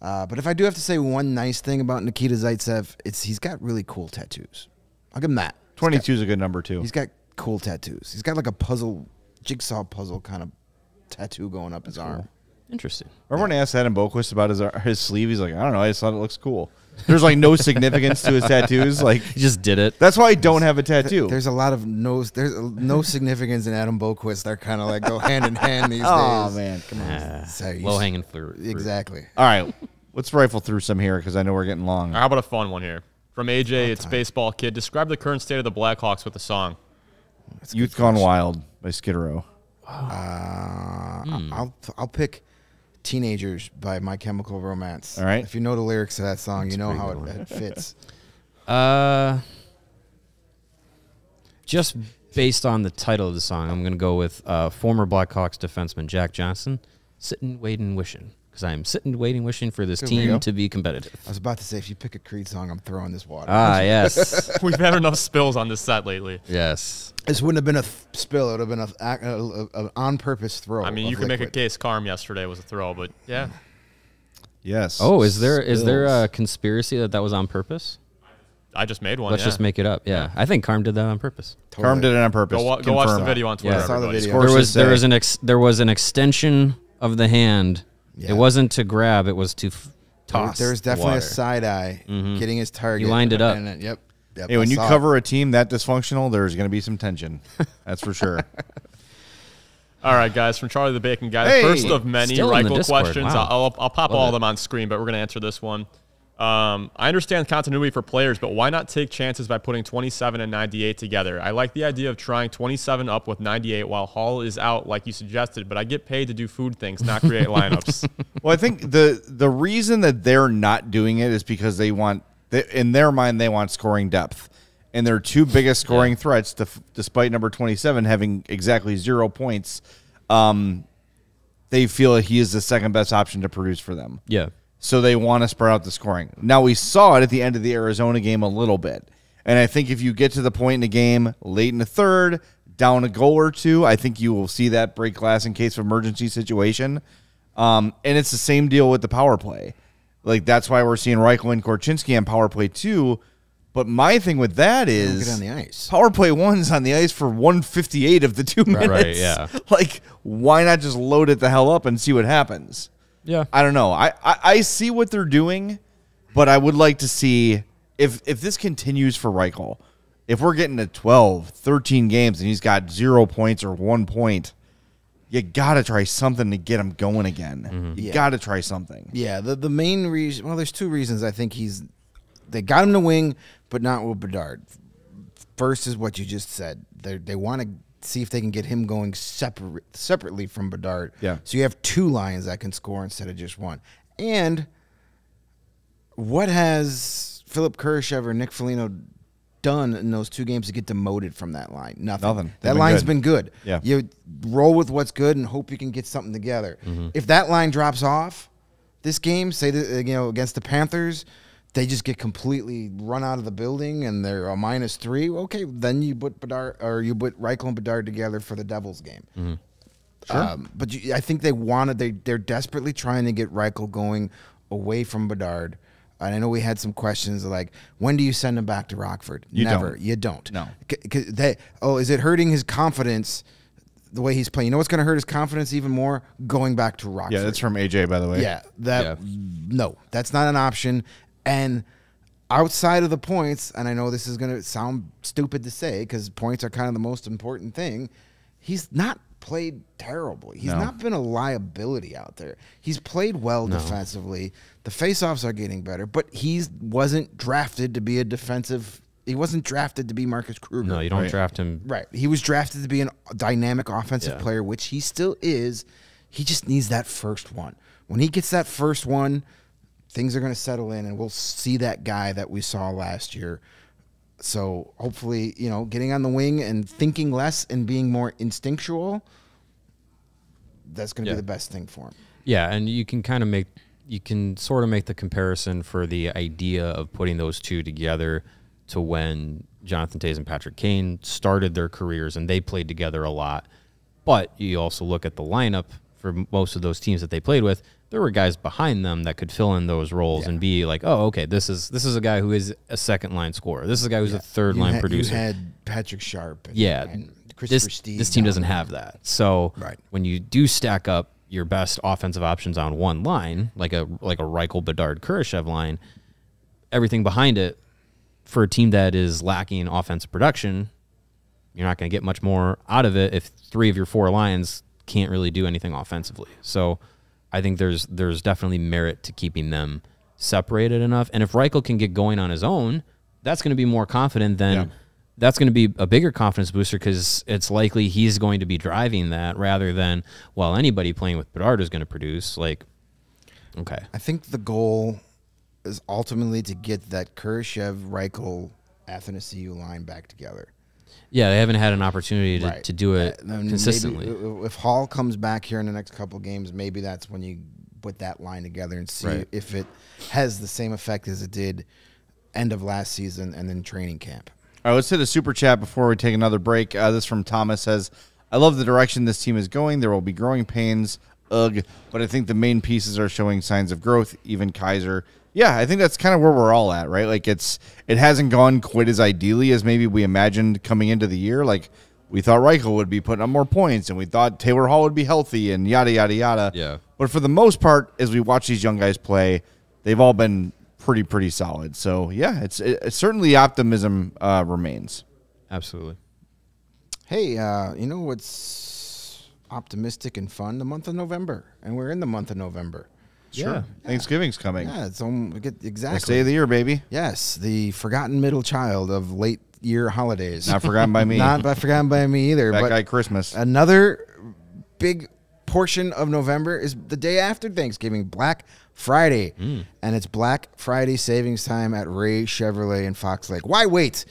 Uh, but if I do have to say one nice thing about Nikita Zaitsev, it's he's got really cool tattoos. I'll give him that. 22 is a good number, too. He's got cool tattoos. He's got like a puzzle, jigsaw puzzle kind of tattoo going up his arm. Interesting. Remember when I asked Adam Boqvist about his his sleeve? He's like, I don't know. I just thought it looks cool. There's like no significance to his tattoos. Like He just did it. that's why I don't have a tattoo. There's a lot of no there's no significance in Adam Boqvist. They're kind of like go hand in hand these oh days. Oh man, come on. Ah, So low hanging fruit. fruit. Exactly. All right, let's rifle through some here because I know we're getting long. How about a fun one here? From AJ, it's Baseball Kid. Describe the current state of the Blackhawks with a song. Youth Gone Wild by Skid Row. Uh, Hmm. I'll I'll pick "Teenagers" by My Chemical Romance. All right. If you know the lyrics to that song, That's you know how it, it fits. Uh, just based on the title of the song, I'm going to go with uh, former Blackhawks defenseman Jack Johnson, "Sitting, Waiting, Wishing," because I am sitting, waiting, wishing for this There team to be competitive. I was about to say, if you pick a Creed song, I'm throwing this water. Ah, yes, We've had enough spills on this set lately. yes. this wouldn't have been a th- spill. It would have been a, a, a, a on purpose throw. I mean, of you could make a case Carm yesterday was a throw, but yeah. Yes. Oh, is there is there Spills. a conspiracy that that was on purpose? I just made one. Let's yeah. just make it up. Yeah, I think Carm did that on purpose. Carm did it on purpose. Go, wa- go watch the video on Twitter. Yeah. I saw the video. There was there was an ex, there was an extension of the hand. Yeah. It wasn't to grab; it was to f- There- toss. There was the definitely a side eye mm-hmm. getting his target. You lined it up. And then- yep. yep, Hey, when you saw it. cover a team that dysfunctional, there's going to be some tension. That's for sure. All right, guys, from Charlie the Bacon Guy. Hey! first of many Still Reichel questions. wow. I'll, I'll pop Love all of them on screen, but we're going to answer this one. Um, I understand continuity for players, but why not take chances by putting 27 and 98 together? I like the idea of trying 27 up with 98 while Hall is out, like you suggested, but I get paid to do food things, not create lineups. Well, I think the the reason that they're not doing it is because they want, they, in their mind, they want scoring depth, and their two biggest scoring threats, def, despite number twenty seven having exactly zero points, um, they feel that he is the second best option to produce for them. Yeah, So they want to spread out the scoring. Now we saw it at the end of the Arizona game a little bit. And I think if you get to the point in the game late in the third, down a goal or two, I think you will see that break glass in case of emergency situation. Um, and it's the same deal with the power play. Like that's why we're seeing Reichel and Korchinski on power play too. But my thing with that is get on the ice. Power play one's on the ice for 158 of the two minutes. right, yeah. Like, why not just load it the hell up and see what happens? Yeah. I don't know. I, I, I see what they're doing, but I would like to see if if this continues for Reichel, if we're getting to 12, 13 games and he's got zero points or one point, you got to try something to get him going again. Mm-hmm. You Yeah. got to try something. Yeah, the the main reason. Well, there's two reasons I think he's. They got him to wing, but not with Bedard. First is what you just said. They they want to see if they can get him going separate separately from Bedard. Yeah. So you have two Lions that can score instead of just one. And what has Philipp Kurashev or Nick Foligno done in those two games to get demoted from that line? Nothing. Nothing. That been line's good. been good. Yeah. You roll with what's good and hope you can get something together. Mm-hmm. If that line drops off, this game, say that you know against the Panthers, they just get completely run out of the building and they're a minus three. Okay, then you put Bedard or you put Reichel and Bedard together for the Devils game. Um, but you, I think they wanted they they're desperately trying to get Reichel going away from Bedard. And I know we had some questions like, when do you send him back to Rockford? You Never. don't. You don't. No. C- they, oh, is it hurting his confidence the way he's playing? You know what's going to hurt his confidence even more? Going back to Rockford. Yeah, that's from AJ, by the way. Yeah, that Yeah. no, that's not an option. And outside of the points, and I know this is going to sound stupid to say because points are kind of the most important thing. He's not played terribly. He's No. not been a liability out there. He's played well defensively. The faceoffs are getting better, but he wasn't drafted to be a defensive. He wasn't drafted to be Marcus Kruger. No, you don't Right. draft him. Right. He was drafted to be a dynamic offensive Yeah. player, which he still is. He just needs that first one. When he gets that first one, things are going to settle in, and we'll see that guy that we saw last year. So hopefully, you know, getting on the wing and thinking less and being more instinctual, that's going to Yeah. be the best thing for him. Yeah, and you can kind of make you can sort of make the comparison for the idea of putting those two together to when Jonathan Toews and Patrick Kane started their careers and they played together a lot. But you also look at the lineup for most of those teams that they played with. There were guys behind them that could fill in those roles and be like, "Oh, okay, this is this is a guy who is a second line scorer. This is a guy who's a third You line had- producer." You had Patrick Sharp. And, Yeah, and this Steve this team doesn't have that. So Right. when you do stack up your best offensive options on one line, like a like a Reichel Bedard Kurashev line, everything behind it for a team that is lacking offensive production, you're not going to get much more out of it if three of your four lines can't really do anything offensively. So I think there's there's definitely merit to keeping them separated enough. And if Reichel can get going on his own, that's going to be more confident than Yeah. that's going to be a bigger confidence booster because it's likely he's going to be driving that rather than well anybody playing with Bedard is going to produce. Like, okay, I think the goal is ultimately to get that Kurashev, Reichel, Athanasiou line back together. Yeah, they haven't had an opportunity to, Right. to do it Uh, consistently. Maybe, if Hall comes back here in the next couple games, maybe that's when you put that line together and see Right. if it has the same effect as it did end of last season and then training camp. All right, let's hit a super chat before we take another break. Uh, this from Thomas says, "I love the direction this team is going. There will be growing pains, ugh, but I think the main pieces are showing signs of growth. Even Kaiser, yeah, I think that's kind of where we're all at, right? Like it's it hasn't gone quite as ideally as maybe we imagined coming into the year. Like we thought Reichel would be putting up more points, and we thought Taylor Hall would be healthy, and yada yada yada. Yeah. But for the most part, as we watch these young guys play, they've all been pretty pretty solid. So yeah, it's it, it's certainly optimism uh, remains. Absolutely. Hey, uh, you know what's optimistic and fun? The month of November, and we're in the month of November. Yeah. Thanksgiving's coming. Yeah, it's um, we get Best exactly. day of the year, baby. yes, the forgotten middle child of late year holidays. Not forgotten by me. Not by forgotten by me either. Bad but guy Christmas. Another big portion of November is the day after Thanksgiving, Black Friday. And it's Black Friday savings time at Ray Chevrolet in Fox Lake. Why wait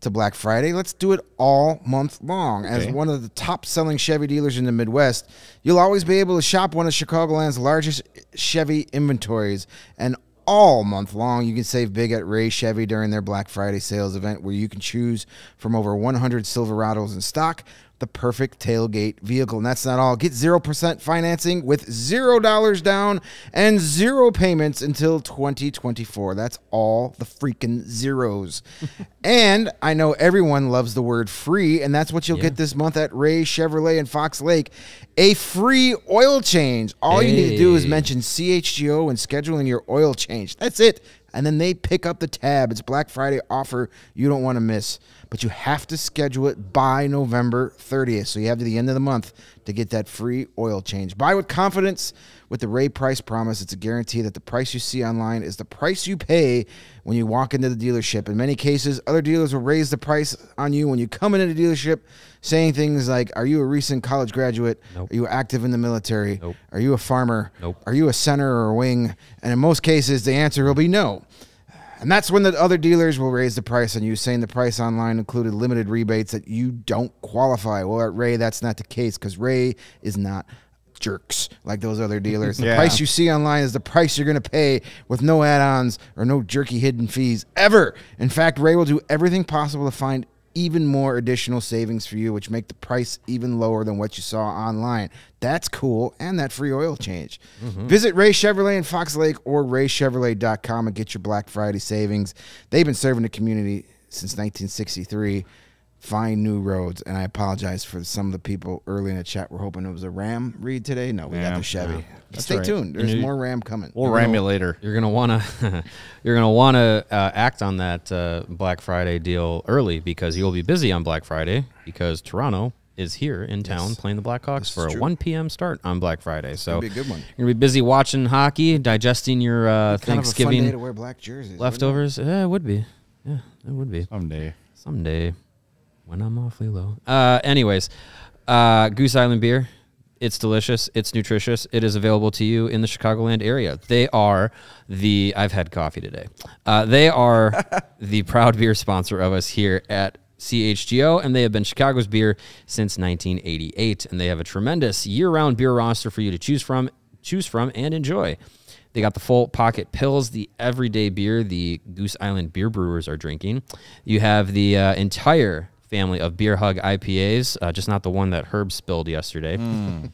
to Black Friday? Let's do it all month long. As one of the top selling Chevy dealers in the Midwest, you'll always be able to shop one of Chicagoland's largest Chevy inventories. And all month long. You can save big at Ray Chevy during their Black Friday sales event where you can choose from over 100 Silverados in stock, the perfect tailgate vehicle. And that's not all. Get 0% financing with $0 down and zero payments until 2024. That's all the freaking zeros. and I know everyone loves the word free, and that's what you'll get this month at Ray Chevrolet in Fox Lake. A free oil change. All you need to do is mention mention CHGO and scheduling your oil change. That's it. And then they pick up the tab. It's Black Friday offer you don't want to miss. But you have to schedule it by November 30th. So you have to the end of the month to get that free oil change. Buy with confidence with the Ray Price Promise. It's a guarantee that the price you see online is the price you pay when you walk into the dealership. In many cases, other dealers will raise the price on you when you come into the dealership, saying things like, Are you a recent college graduate? Nope. Are you active in the military? Nope. Are you a farmer? Nope. Are you a center or a wing? And in most cases, the answer will be no. And that's when the other dealers will raise the price on you, saying the price online included limited rebates that you don't qualify. Well, at Ray, that's not the case because Ray is not jerks like those other dealers. The Yeah. price you see online is the price you're going to pay with no add ons or no jerky hidden fees ever. In fact, Ray will do everything possible to find even more additional savings for you, which make the price even lower than what you saw online. That's cool, and that free oil change. Mm-hmm. Visit Ray Chevrolet in Fox Lake or raychevrolet.com and get your Black Friday savings. They've been serving the community since 1963. Find new roads, and I apologize for some of the people early in the chat. We're hoping it was a Ram read today. No, we Yeah, got the Chevy. yeah. That's Stay right. tuned. There's you- more Ram coming. We'll ram you later. You're gonna wanna you're gonna wanna uh, act on that uh, Black Friday deal early because you'll be busy on Black Friday because Toronto is here in town playing the Blackhawks for a 1 p.m. start on Black Friday. So be a good one. You're gonna be busy watching hockey, digesting your uh, kind of a fun day Thanksgiving to wear black jerseys. wouldn't it? leftovers. Yeah, it would be. Yeah, it would be Someday. someday when I'm awfully low. Uh, anyways, uh, Goose Island beer. It's delicious. It's nutritious. It is available to you in the Chicagoland area. They are the. I've had coffee today. Uh, they are the proud beer sponsor of us here at CHGO, and they have been Chicago's beer since 1988. And they have a tremendous year-round beer roster for you to choose from, choose from, and enjoy. They got the full pocket pills, the everyday beer the Goose Island beer brewers are drinking. You have the uh, entire family of Beer Hug IPAs, uh, just not the one that Herb spilled yesterday.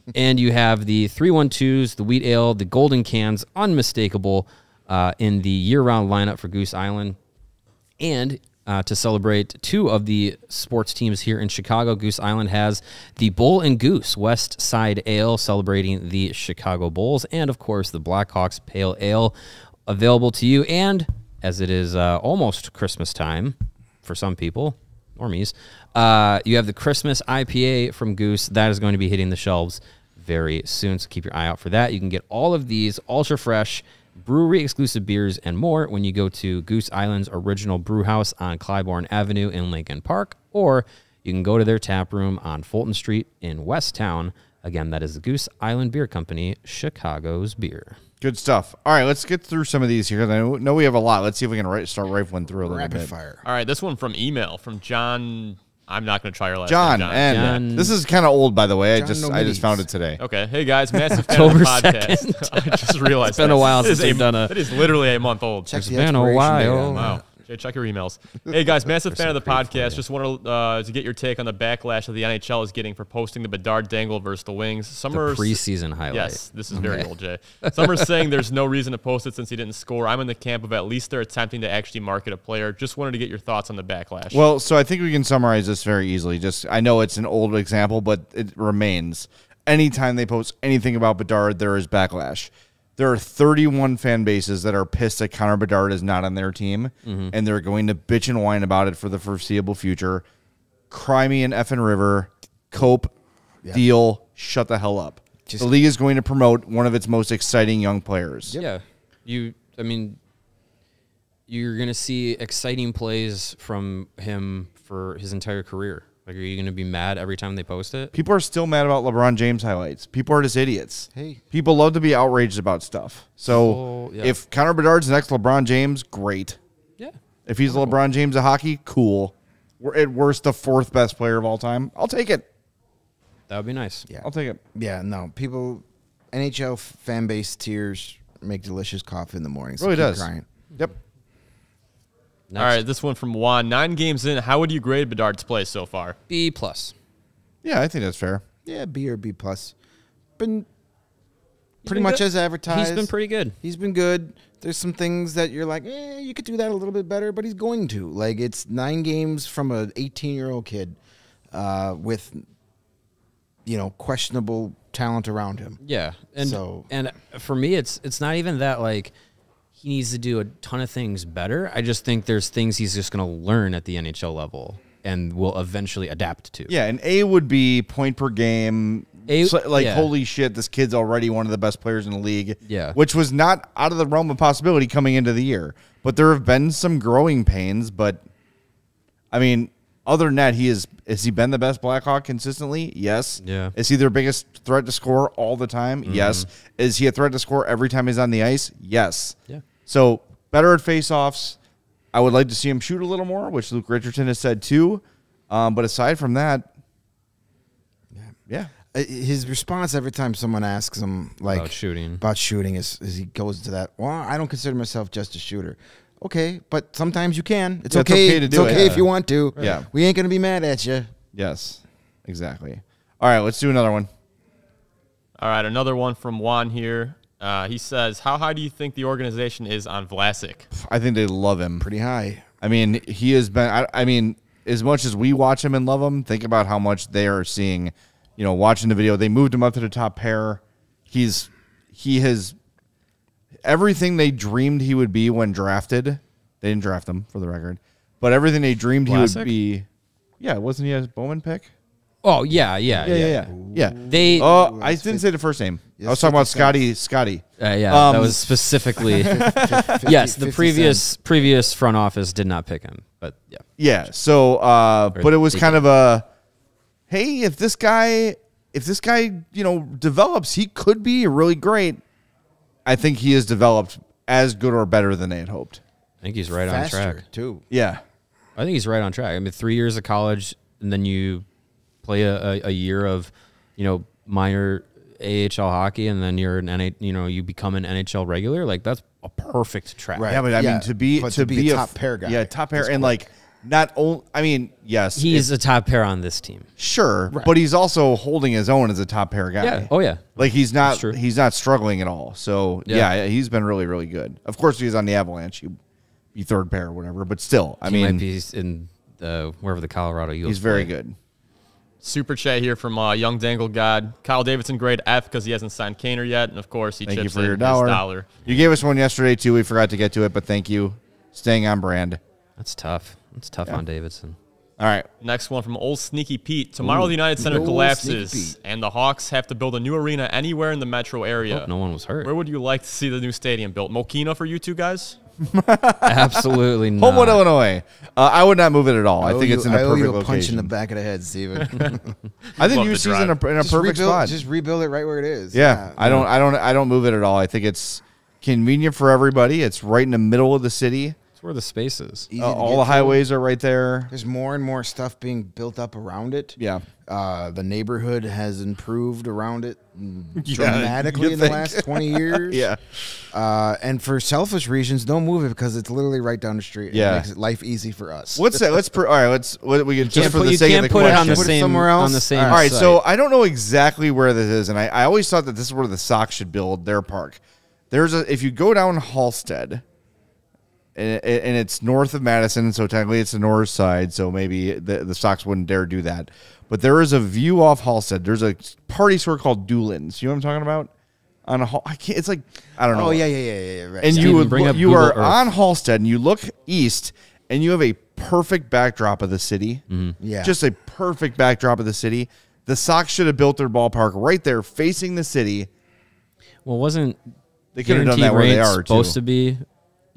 and you have the 312s, the wheat ale, the golden cans, unmistakable uh, in the year round lineup for Goose Island. And uh, to celebrate two of the sports teams here in Chicago, Goose Island has the Bull and Goose West Side Ale celebrating the Chicago Bulls, and of course the Blackhawks Pale Ale available to you. And as it is uh, almost Christmas time for some people, normies, uh, you have the Christmas IPA from Goose that is going to be hitting the shelves very soon. So keep your eye out for that. You can get all of these ultra fresh brewery exclusive beers, and more when you go to Goose Island's original brew house on Clybourn Avenue in Lincoln Park, or you can go to their tap room on Fulton Street in West Town. Again, that is the Goose Island Beer Company, Chicago's beer. Good stuff. All right, let's get through some of these here. I know- know we have a lot. Let's see if we can ri- start rifling through a little Rapid bit. fire. All right, this one from email from John. I'm not going to try your last John, name. and John- this is kind of old, by the way. I John just I Nomides. just found it today. Okay, hey guys, massive fan of the October podcast. I just realized It's been that. a while It is since we've done a- It is literally a month old. Check It's the been a expiration date while. that. Wow. Jay, check your emails. Hey guys, massive fan of the podcast. Just wanted uh, to get your take on the backlash that the NHL is getting for posting the Bedard dangle versus the Wings. Some The are preseason highlight. Yes, this is very old, Jay. Some are saying there's no reason to post it since he didn't score. I'm in the camp of at least they're attempting to actually market a player. Just wanted to get your thoughts on the backlash. Well, so I think we can summarize this very easily. Just I know it's an old example, but it remains. Anytime they post anything about Bedard, there is backlash. There are 31 fan bases that are pissed that Connor Bedard is not on their team, mm-hmm. and they're going to bitch and whine about it for the foreseeable future. Cry me an effing river, cope, deal, shut the hell up. Just- the league is going to promote one of its most exciting young players. Yeah. You I mean you're going to see exciting plays from him for his entire career. Like are you going to be mad every time they post it? People are still mad about LeBron James highlights. People are just idiots. Hey. People love to be outraged about stuff. So Oh, yeah. if Connor Bedard's the next LeBron James, great. Yeah. If he's LeBron James of hockey, cool. We're at worst the fourth best player of all time. I'll take it. That would be nice. Yeah. I'll take it. Yeah, no. People, NHL fan base tears make delicious coffee in the morning. So really keep does. Crying. Yep. Next. All right, this one from Juan. Nine games in, how would you grade Bedard's play so far? B plus. Yeah, I think that's fair. Yeah, B or B plus. Been pretty been much good. as advertised. He's been pretty good. He's been good. There's some things that you're like, eh, you could do that a little bit better, but he's going to. Like it's nine games from an 18 year old kid uh, with, you know, questionable talent around him. Yeah, and So- and for me, it's it's not even that like he needs to do a ton of things better. I just think there's things he's just going to learn at the NHL level and will eventually adapt to. Yeah, and A would be point per game. A- So, like, yeah. holy shit, this kid's already one of the best players in the league. Yeah. Which was not out of the realm of possibility coming into the year. But there have been some growing pains. But, I mean, other than that, he is. Has he been the best Blackhawk consistently? Yes. Yeah. Is he their biggest threat to score all the time? Yes. Is he a threat to score every time he's on the ice? Yes. Yeah. So better at faceoffs. I would like to see him shoot a little more, which Luke Richardson has said too. Um, but aside from that, yeah, His response every time someone asks him like About shooting. about shooting is, is he goes to that. Well, I don't consider myself just a shooter. Okay, but sometimes you can. It's Yeah, it's okay. okay to it's do it. okay if you want to. Yeah. we ain't gonna be mad at you. yes, exactly. All right, let's do another one. All right, another one from Juan here. Uh, he says, "How high do you think the organization is on Vlasic?" I think they love him. Pretty high. I mean, he has been. I, I mean, as much as we watch him and love him, think about how much they are seeing. You know, watching the video, they moved him up to the top pair. He's he has everything they dreamed he would be when drafted. They didn't draft him for the record, but everything they dreamed he would be. Yeah, wasn't he a Bowman pick? Oh yeah, yeah, Yeah, yeah, yeah. yeah. They. Oh, I didn't say the first name. I was talking about Scotty. Scotty. Uh, yeah, Um, that was specifically. yes, the 50 previous previous front office did not pick him, but yeah, Yeah. So, uh, but it was kind did. of a, hey, if this guy, if this guy, you know, develops, he could be really great. I think he has developed as good or better than they had hoped. I think he's right Faster on track. too. Yeah. I think he's right on track. I mean, three years of college, and then you play a, a, a year of, you know, minor AHL hockey, and then you're an NH, you know, you become an NHL regular. Like that's a perfect track. Right. Yeah, but I Yeah, mean, to be but to, to be a f- top pair guy Yeah, top pair, and quick. like not only. I mean, yes, He's if- a top pair on this team. sure, but he's also holding his own as a top pair guy. Yeah. Oh yeah. Like he's not true. he's not struggling at all. So yeah. Yeah. he's been really really good. Of course, he's on the Avalanche. You be third pair or whatever, but still, I he mean, might be in uh, wherever the Colorado Eagles. he's very play. good. Super chat here from uh, Young Dangle God. Kyle Davidson, grade F because he hasn't signed Kaner yet, and of course he Thank you chips for in your his dollar. dollar. You gave us one yesterday too. We forgot to get to it, but thank you. Staying on brand. That's tough. That's tough on Davidson. All right. Next one from old Sneaky Pete. Tomorrow the United Center collapses, and the Hawks have to build a new arena anywhere in the metro area. no one was hurt. Where would you like to see the new stadium built? Mokena for you two guys? Absolutely not. Homewood, Illinois. Uh, I would not move it at all. I, owe think it's you- in a I owe perfect you a location. punch in the back of the head, Steven. I think Love the UC's in a, in a perfect rebuild, spot. Just rebuild it right where it is. yeah, I don't, I don't, I don't move it at all. I think it's convenient for everybody. It's right in the middle of the city. That's where the space is. Uh, all the to. highways are right there. There's more and more stuff being built up around it. Yeah. Uh, the neighborhood has improved around it Yeah, dramatically you in the last 20 years. Yeah. Uh, and for selfish reasons, don't move it because it's literally right down the street. Yeah. It makes life easy for us. Let's say let's. Pr- all right. Let's. What we can just Can't for put, the you sake can't of the put it on the Put it same somewhere else? on the same. All All right, site. so I don't know exactly where this is, and I, I always thought that this is where the Sox should build their park. There's a if you go down Halsted, and, and it's north of Madison, so technically it's the north side, so maybe the the Sox wouldn't dare do that. But there is a view off Halsted. There's a party store called Doolin's. You know what I'm talking about? On a Hal- I can't. It's like I don't know. Oh, yeah, yeah, yeah, yeah. yeah right. and Steven, you would bring look- up you Google are Earth. on Halsted, and you look east, and you have a perfect backdrop of the city. Mm-hmm. Yeah. just a perfect backdrop of the city. The Sox should have built their ballpark right there, facing the city. well, wasn't They could have done that where they Rates are too. supposed to be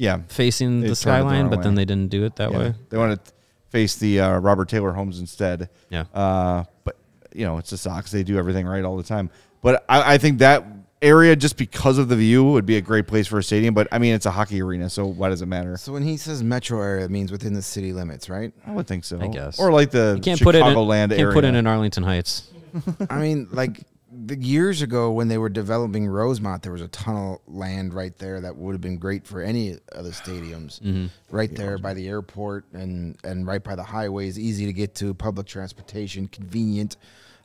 yeah, facing They the the skyline, wrong but then they didn't do it that yeah. way. They want to face the uh, Robert Taylor homes instead. Yeah. uh, but you know it's the Sox; they do everything right all the time. But I, I think that area, just because of the view, would be a great place for a stadium. But I mean, it's a hockey arena, so why does it matter? so when he says metro area, it means within the city limits, right? I would think so. I guess. or like the You can't put it in, Chicagoland can't area. put it in Arlington Heights. I mean, like the years ago when they were developing Rosemont, there was a ton of land right there that would have been great for any of the stadiums. Mm-hmm. Right there by the airport and and right by the highways, easy to get to, public transportation, convenient.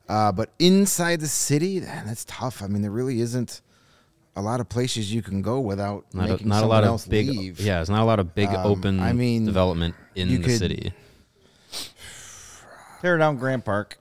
Uh, but inside the city, man, that's tough. I mean, there really isn't a lot of places you can go without Not making a, not a lot else of big. leave. Yeah, it's not a lot of big Um, open. I mean, development in the could- city. Tear down Grant Park.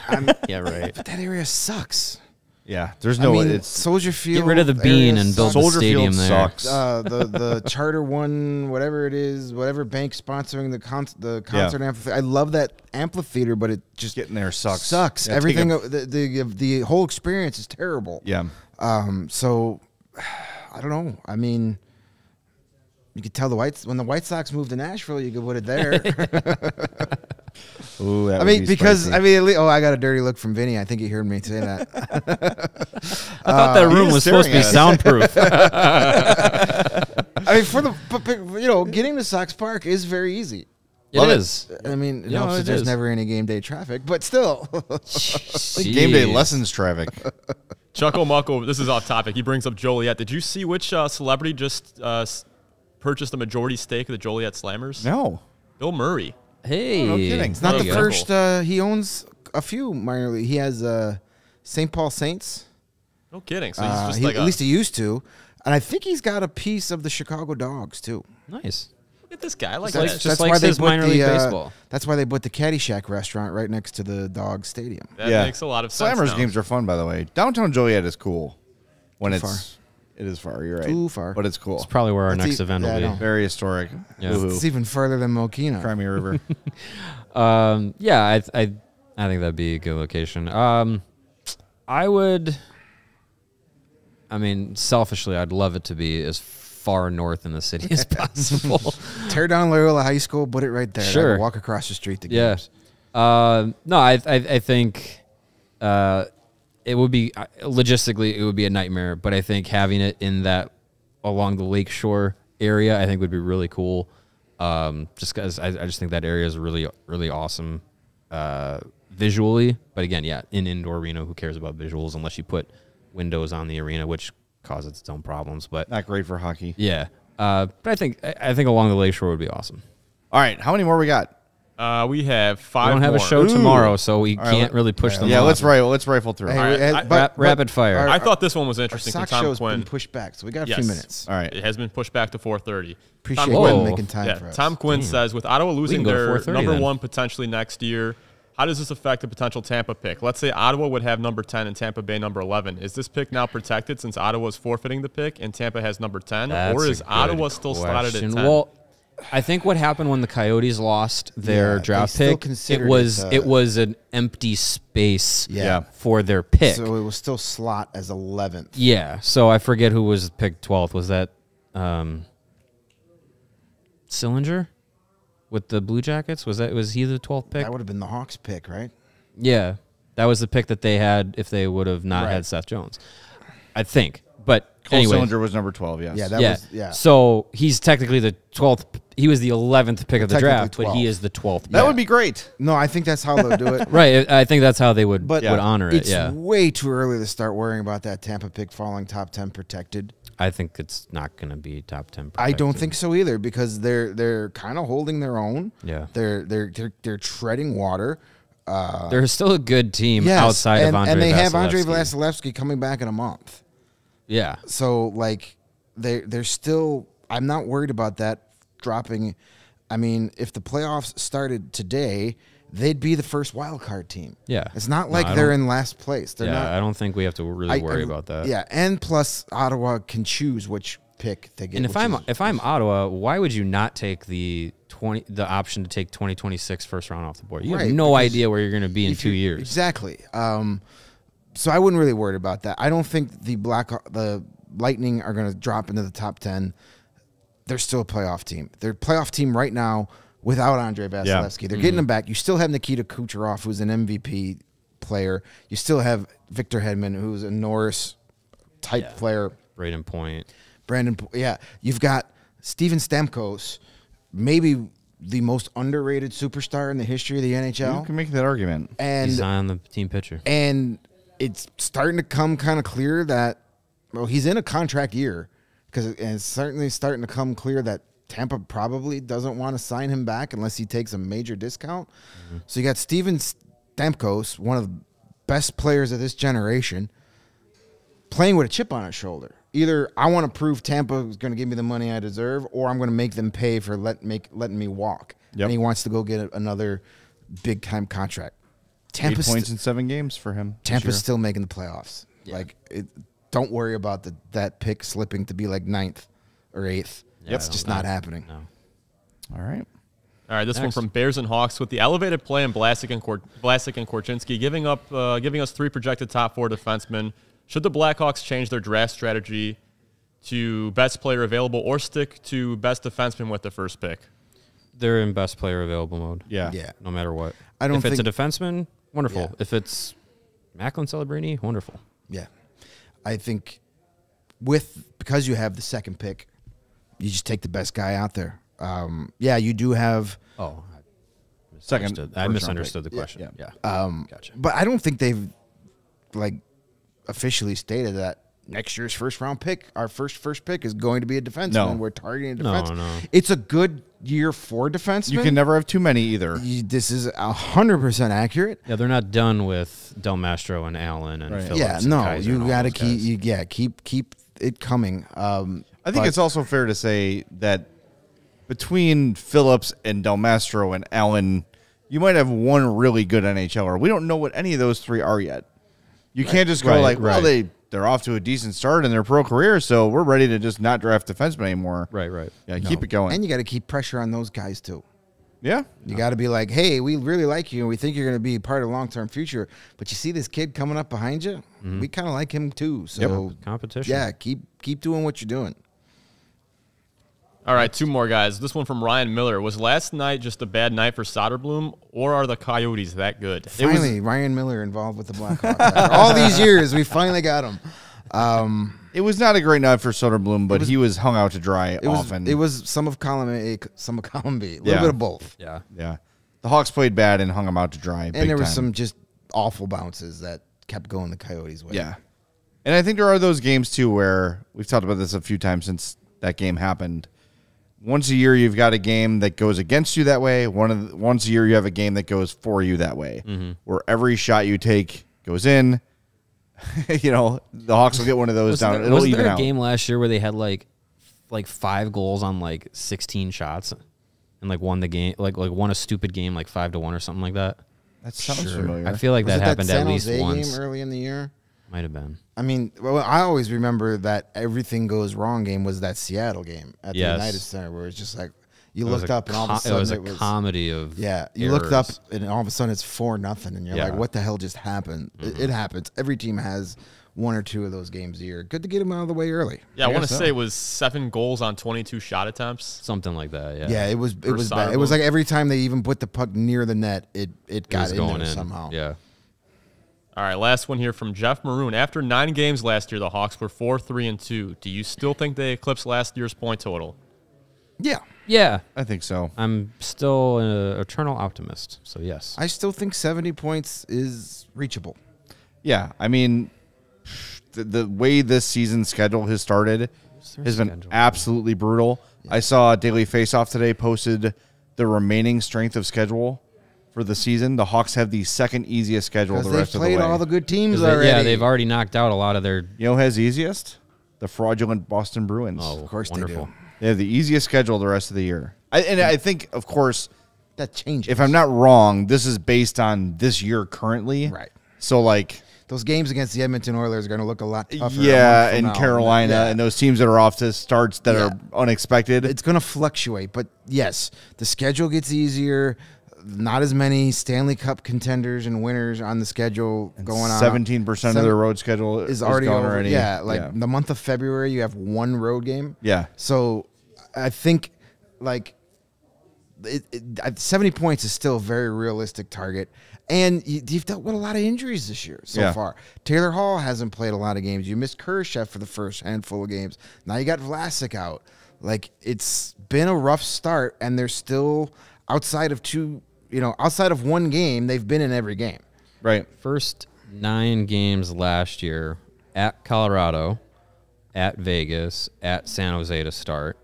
Yeah, right. But that area sucks. Yeah, there's no. I no. mean, it's Soldier Field. Get rid of the bean and build sucks. the stadium Field there. sucks. uh, the the charter one, whatever it is, whatever bank sponsoring the con- the concert amphitheater. I love that amphitheater, but it just getting there sucks. sucks. Yeah, Everything, a- o- the, the the whole experience is terrible. yeah. Um. So, I don't know. I mean, you could tell the Whites when the White Sox moved to Nashville, you could put it there. Ooh, that I would mean, be because spicy. I mean, at lea- oh, I got a dirty look from Vinny. I think he heard me say that. I thought that room was supposed to be soundproof. I mean, for the but, but, you know, getting to Sox Park is very easy. it Love it. is. I mean, it No, helps it there's is. never any game day traffic, but still. game day Jeez. lessons traffic. Chuckle Muckle, this is off topic. He brings up Joliet. Did you see which uh, celebrity just uh, s- purchased a majority stake of the Joliet Slammers? no, Bill Murray. Hey, no kidding. It's not There the you go. first. Uh, he owns a few minor league. He has uh, St. Paul Saints. No kidding. So he's Uh, just he- like at a, least he used to, and I think he's got a piece of the Chicago Dogs too. Nice. look at this guy. I like like- that. just like they says put minor the, league uh, baseball. That's why they put the Caddyshack restaurant right next to the Dog Stadium. that yeah, makes a lot of sense. Slammers now. games are fun, by the way. Downtown Joliet is cool when Too it's. Far. It is far. You're right. Too far. but it's cool. It's probably where our That's next e- event yeah, will be. Very historic. Yeah. Woohoo. It's even further than Mokena. Crimea River. Um, yeah, I, I, I think that'd be a good location. Um, I would. I mean, selfishly, I'd love it to be as far north in the city as possible. Tear down Loyola High School, put it right there. Sure. Walk across the street to yeah. games. Uh, no, I, I, I think, uh, it would be logistically it would be a nightmare, but I think having it in that along the lakeshore area, I think would be really cool. Um, just because I, I just think that area is really really awesome uh, visually. But again, yeah, in indoor arena, who cares about visuals unless you put windows on the arena, which causes its own problems. But Not great for hockey. yeah, uh, but I think I, I think along the lakeshore would be awesome. All right, how many more we got? Uh, we have five. We don't have a show Ooh. tomorrow, so we All right, can't let- really push them. yeah, off. let's rifle. Let's rifle through. Hey, All right, I- but- Rap- but rapid fire. our- I thought this one was interesting from Sox Tom show's Quinn. been pushed back, so we got a Yes. few minutes. All right. It has been pushed back to 4:30. Appreciate Tom you Whoa. making time yeah, for us. Tom Quinn says with Ottawa losing their number then. one potentially next year, how does this affect the potential Tampa pick? Let's say Ottawa would have number 10 and Tampa Bay number 11. Is this pick now protected since Ottawa is forfeiting the pick and Tampa has number 10, That's or is good Ottawa still slotted at 10? Well, I think what happened when the Coyotes lost their Yeah, draft pick, it was it, uh, it was an empty space Yeah. Yeah. for their pick. So it was still slot as 11th. yeah. So I forget who was picked 12th. Was that um Sillinger with the Blue Jackets? Was that was he the 12th pick? That would have been the Hawks pick, right? Yeah, that was the pick that they had if they would have not Right. had Seth Jones. I think, but Cole anyway, Sillinger was number 12, yes. Yeah, that yeah. was yeah. So he's technically the twelfth. He was the eleventh pick of the Technically draft, but he is the twelfth. that would be great. No, I think that's how they'll do it. right. I think that's how they would But would honor it. It's Yeah, way too early to start worrying about that Tampa pick falling top 10 protected. I think it's not going to be top ten. I don't think so either because they're they're kind of holding their own. Yeah. They're they're they're, they're treading water. Uh, They're still a good team yes, outside and, of Andre and they have Andre Vasilevskiy. Vasilevskiy coming back in a month. Yeah, So like they they're still I'm not worried about that dropping. I mean, if the playoffs started today, they'd be the first wild card team. Yeah. It's not like I they're in last place. They're yeah. not I don't think we have to really I- worry I- about that. Yeah, and plus Ottawa can choose which pick they get. And if I'm is- if I'm Ottawa, why would you not take the twenty the option to take 2026 first round off the board? You Right, have no idea where you're going to be in two you- years. Exactly. Um, so I wouldn't really worry about that. I don't think the Black the Lightning are going to drop into the top ten. They're still a playoff team. They're a playoff team right now without Andre Vasilevskiy. They're Mm-hmm. getting him back. You still have Nikita Kucherov, who's an MVP player. You still have Victor Hedman, who's a Norris type player. Brayden Point. Brandon, yeah, you've got Steven Stamkos, maybe the most underrated superstar in the history of the NHL. You can make that argument. and He's on the team pitcher. and it's starting to come kind of clear that well he's in a contract year because it's certainly starting to come clear that Tampa probably doesn't want to sign him back unless he takes a major discount. Mm-hmm. So you got Steven Stamkos, one of the best players of this generation, playing with a chip on his shoulder. Either I want to prove Tampa is going to give me the money I deserve, or I'm going to make them pay for let make letting me walk. Yep. And he wants to go get a- another big time contract. Eight points in seven games for him. Tampa's still making the playoffs. Like, it, don't worry about the, that pick slipping to be like ninth or eighth. Yeah, it's just don't- happening. No. All right. All right, this Next. one from Bears and Hawks with the elevated play in Vlasic and Kor- Vlasic and Korchinski, giving up, uh, giving us three projected top four defensemen. Should the Blackhawks change their draft strategy to best player available, or stick to best defenseman with the first pick? They're in best player available mode. Yeah. Yeah. No matter what. I don't if it's a think- defenseman, wonderful. Yeah. If it's Macklin Celebrini, wonderful. Yeah. I think with because you have the second pick, you just take the best guy out there. Um, yeah, you do have, Oh, Second. I misunderstood the pick. question. Yeah. Yeah. um, Gotcha. but I don't think they've like officially stated that next year's first round pick, our first first pick, is going to be a defenseman. No. We're targeting a No, defense. no. It's a good year for defensemen. You can never have too many either. You- this is hundred percent accurate. Yeah, they're not done with Del Mastro and Allan and Right. Phillips. yeah, and no, Kaiser you got to keep. You, yeah, keep keep it coming. Um, I think but- it's also fair to say that between Phillips and Del Mastro and Allan, you might have one really good NHLer. We don't know what any of those three are yet. You can't just go Right, like, well, right. they they're off to a decent start in their pro career, so we're ready to just not draft defensemen anymore. Right, right. Yeah, keep it going. and you got to keep pressure on those guys too. yeah. You got to be like, hey, we really like you, and we think you're going to be part of the long term future. But you see this kid coming up behind you, mm-hmm. we kind of like him too. So Competition. yeah, keep keep doing what you're doing. All right, two more guys. This one from Ryan Miller. Was last night just a bad night for Soderblom, or are the Coyotes that good? Finally, Ryan Miller involved with the Blackhawks. All these years, we finally got him. Um, It was not a great night for Soderblom, but was- he was hung out to dry it was often. it was some of column A, some of column B, a little Yeah. bit of both. Yeah. yeah. The Hawks played bad and hung him out to dry. And big there were some just awful bounces that kept going the Coyotes' way. Yeah. And I think there are those games too where we've talked about this a few times since that game happened. Once a year you've got a game that goes against you that way. One of the, once a year you have a game that goes for you that way. Mm-hmm. Where every shot you take goes in. you know, the Hawks will get one of those Was down. there, It'll was even there a out. game last year where they had like like five goals on like 16 shots and like won the game like like won a stupid game like 5 to 1 or something like that? That sounds Sure. familiar. I feel like Was that it happened San at least Jose once. game early in the year? Might have been. I mean, well, I always remember that everything goes wrong game was that Seattle game at Yes. the United Center where it's just like You It looked up and all of a sudden it was a it was comedy of Yeah, you looked up and all of a sudden it's four nothing, and you're Yeah. like, "What the hell just happened?" It, it mm-hmm. happens. Every team has one or two of those games a year. Good to get them out of the way early. Yeah, I, I want to so. say it was seven goals on 22 shot attempts. something like that. Yeah, Yeah, it was it First was bad. It was like every time they even put the puck near the net, it it it got was in going there in somehow. Yeah, All right, last one here from Jeff Maroon. After nine games last year, the Hawks were four, three, and two. Do you still think they eclipsed last year's point total? Yeah, yeah. I think so. I'm still an eternal optimist. So yes, I still think seventy points is reachable. Yeah, I mean, the, the way this season schedule has started their has been schedule? absolutely brutal. I saw Daily Faceoff today posted the remaining strength of schedule for the season. The Hawks have the second easiest schedule the they've rest of the played way. all the good teams they- already. yeah, they've already knocked out a lot of their. you know who has easiest? The fraudulent Boston Bruins. Oh, Of course they wonderful. do. They have the easiest schedule the rest of the year. I, and I think, of course, That changes. if I'm not wrong, this is based on this year currently. Right. So, like, those games against the Edmonton Oilers are going to look a lot tougher. yeah, month and now. Carolina Yeah. and those teams that are off to starts that Yeah. are unexpected. it's going to fluctuate, but yes, the schedule gets easier. Not as many Stanley Cup contenders and winners on the schedule going on. Seventeen percent of their road schedule is already gone over. already. Yeah, like yeah. the month of February, you have one road game. Yeah. So I think like it, it, 70 points is still a very realistic target. And you, you've dealt with a lot of injuries this year so Yeah. far. Taylor Hall hasn't played a lot of games. You missed Kurashev for the first handful of games. Now you got Vlasic out. Like it's been a rough start, and they're still outside of two. You know, outside of one game, they've been in every game. right. First nine games last year at Colorado, at Vegas, at San Jose to start.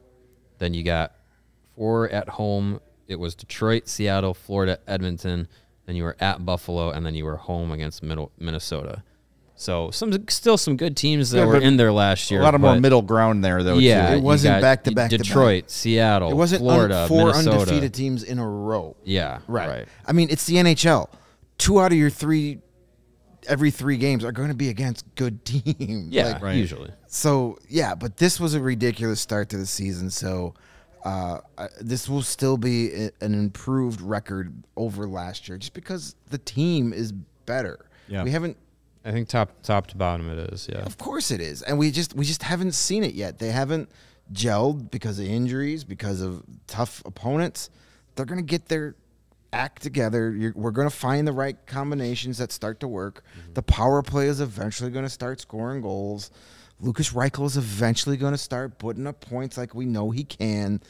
Then you got four at home. It was Detroit, Seattle, Florida, Edmonton. Then you were at Buffalo, and then you were home against middle, Minnesota. So some still some good teams that Yeah, were in there last year. a lot of more middle ground there, though. Yeah, too. It wasn't got back-to-back to back. Detroit, Seattle, It wasn't un- Florida, four Minnesota. undefeated teams in a row. Yeah, right. right. I mean, it's the NHL. Two out of your three, every three games are going to be against good teams. Yeah, Like, Right. usually. so yeah, but this was a ridiculous start to the season. So uh, this will still be an improved record over last year, just because the team is better. Yeah. We haven't. I think top top to bottom it is. Yeah. Of course it is, and we just we just haven't seen it yet. They haven't gelled because of injuries, because of tough opponents. They're gonna get their act together. You're, we're gonna find the right combinations that start to work. Mm-hmm. The power play is eventually gonna start scoring goals. Lukas Reichel is eventually gonna start putting up points like we know he can.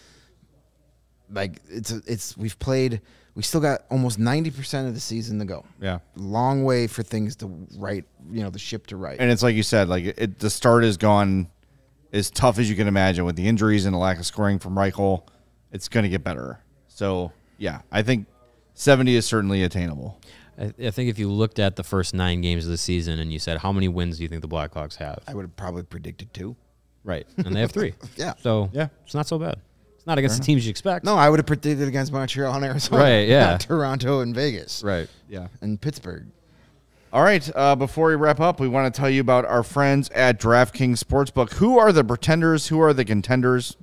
Like it's it's we've played. We still got almost ninety percent of the season to go. Yeah. Long way for things to right. You know the ship to right. And it's like you said, like it, the start has gone as tough as you can imagine with the injuries and the lack of scoring from Reichel. It's going to get better. So yeah, I think seventy is certainly attainable. I, I think if you looked at the first nine games of the season and you said, how many wins do you think the Blackhawks have? I would have probably predicted two. Right. And they have three. Yeah. So Yeah. it's not so bad. It's not against the teams you expect. No, I would have predicted against Montreal and Arizona. Right, yeah. Not Toronto and Vegas. Right. Yeah. And Pittsburgh. All right. Uh, before we wrap up, we want to tell you about our friends at DraftKings Sportsbook. Who are the pretenders? Who are the contenders?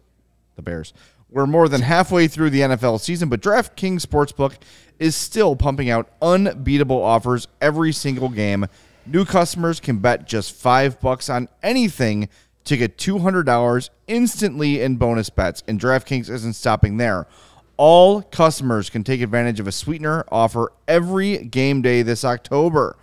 The Bears. We're more than halfway through the NFL season, but DraftKings Sportsbook is still pumping out unbeatable offers every single game. New customers can bet just five bucks on anything to get $200 instantly in bonus bets, and DraftKings isn't stopping there. All customers can take advantage of a sweetener offer every game day this October.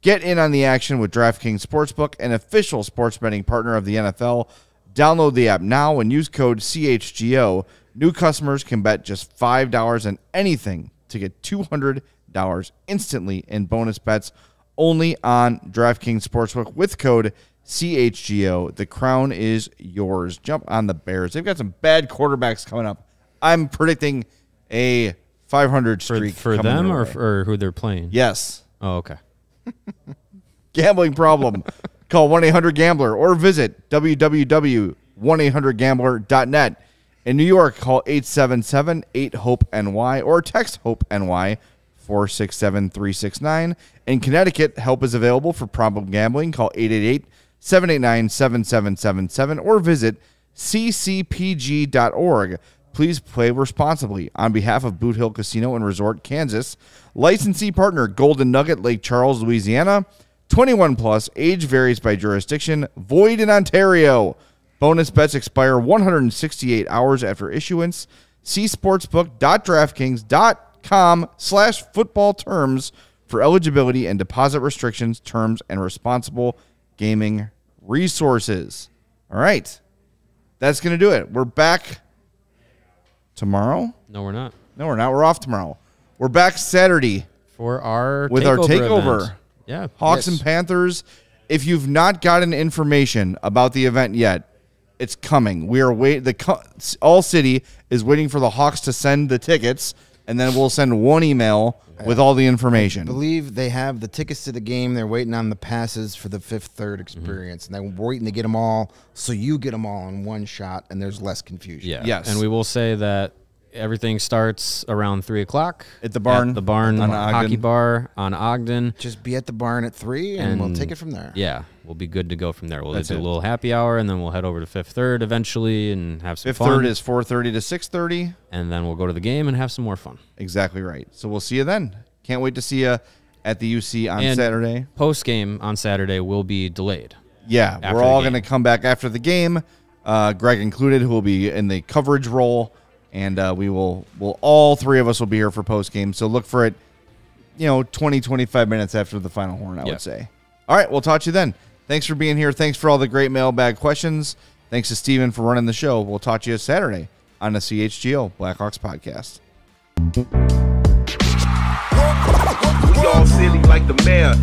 Get in on the action with DraftKings Sportsbook, an official sports betting partner of the NFL. Download the app now and use code CHGO. New customers can bet just $5 on anything to get $200 instantly in bonus bets only on DraftKings Sportsbook with code CHGO. The crown is yours. Jump on the Bears. They've got some bad quarterbacks coming up. I'm predicting a 500 For, streak for coming them or, for who they're playing? yes. Oh, okay. Gambling problem. Call 1 800 Gambler or visit www.1800Gambler.net. In New York, call 877 8 HOPE NY or text HOPE NY 467 369. In Connecticut, help is available for problem gambling. Call 888 789 7777 or visit ccpg.org. Please play responsibly. On behalf of Boot Hill Casino and Resort, Kansas, licensee partner Golden Nugget, Lake Charles, Louisiana. 21 plus, age varies by jurisdiction, void in Ontario. Bonus bets expire 168 hours after issuance. See sportsbook.draftkings.com slash football terms for eligibility and deposit restrictions, terms, and responsible gaming resources. All right. That's going to do it. We're back tomorrow. No, we're not. No, we're not. We're off tomorrow. We're back Saturday For our with our takeover takeover. event. Yeah. Hawks Yes. and Panthers. If you've not gotten information about the event yet, it's coming. We are wait. The all city is waiting for the Hawks to send the tickets, and then we'll send one email with all the information. I believe they have the tickets to the game. They're waiting on the passes for the fifth third mm-hmm. experience, and they're waiting to get them all, so you get them all in one shot, and there's less confusion. Yeah. Yes. And we will say that everything starts around three o'clock At the barn the barn on hockey Ogden. bar on Ogden. Just be at the barn at three, and, we'll take it from there. Yeah, we'll be good to go from there. We'll That's do it. a little happy hour, and then we'll head over to Fifth Third eventually, and have some Fifth fun. third is four thirty to six thirty. and then we'll go to the game and have some more fun. Exactly right. So we'll see you then. Can't wait to see you at the UC on And- Saturday. Post game on Saturday will be delayed. Yeah, we're all going to come back after the game. Uh, Greg included, who will be in the coverage role, and uh, we will. Will all three of us will be here for post game. So look for it. You know, 20, 25 minutes after the final horn, I Yeah. would say. All right, we'll talk to you then. Thanks for being here. Thanks for all the great mailbag questions. Thanks to Steven for running the show. We'll talk to you Saturday on the CHGO Blackhawks podcast. We all silly like the mayor.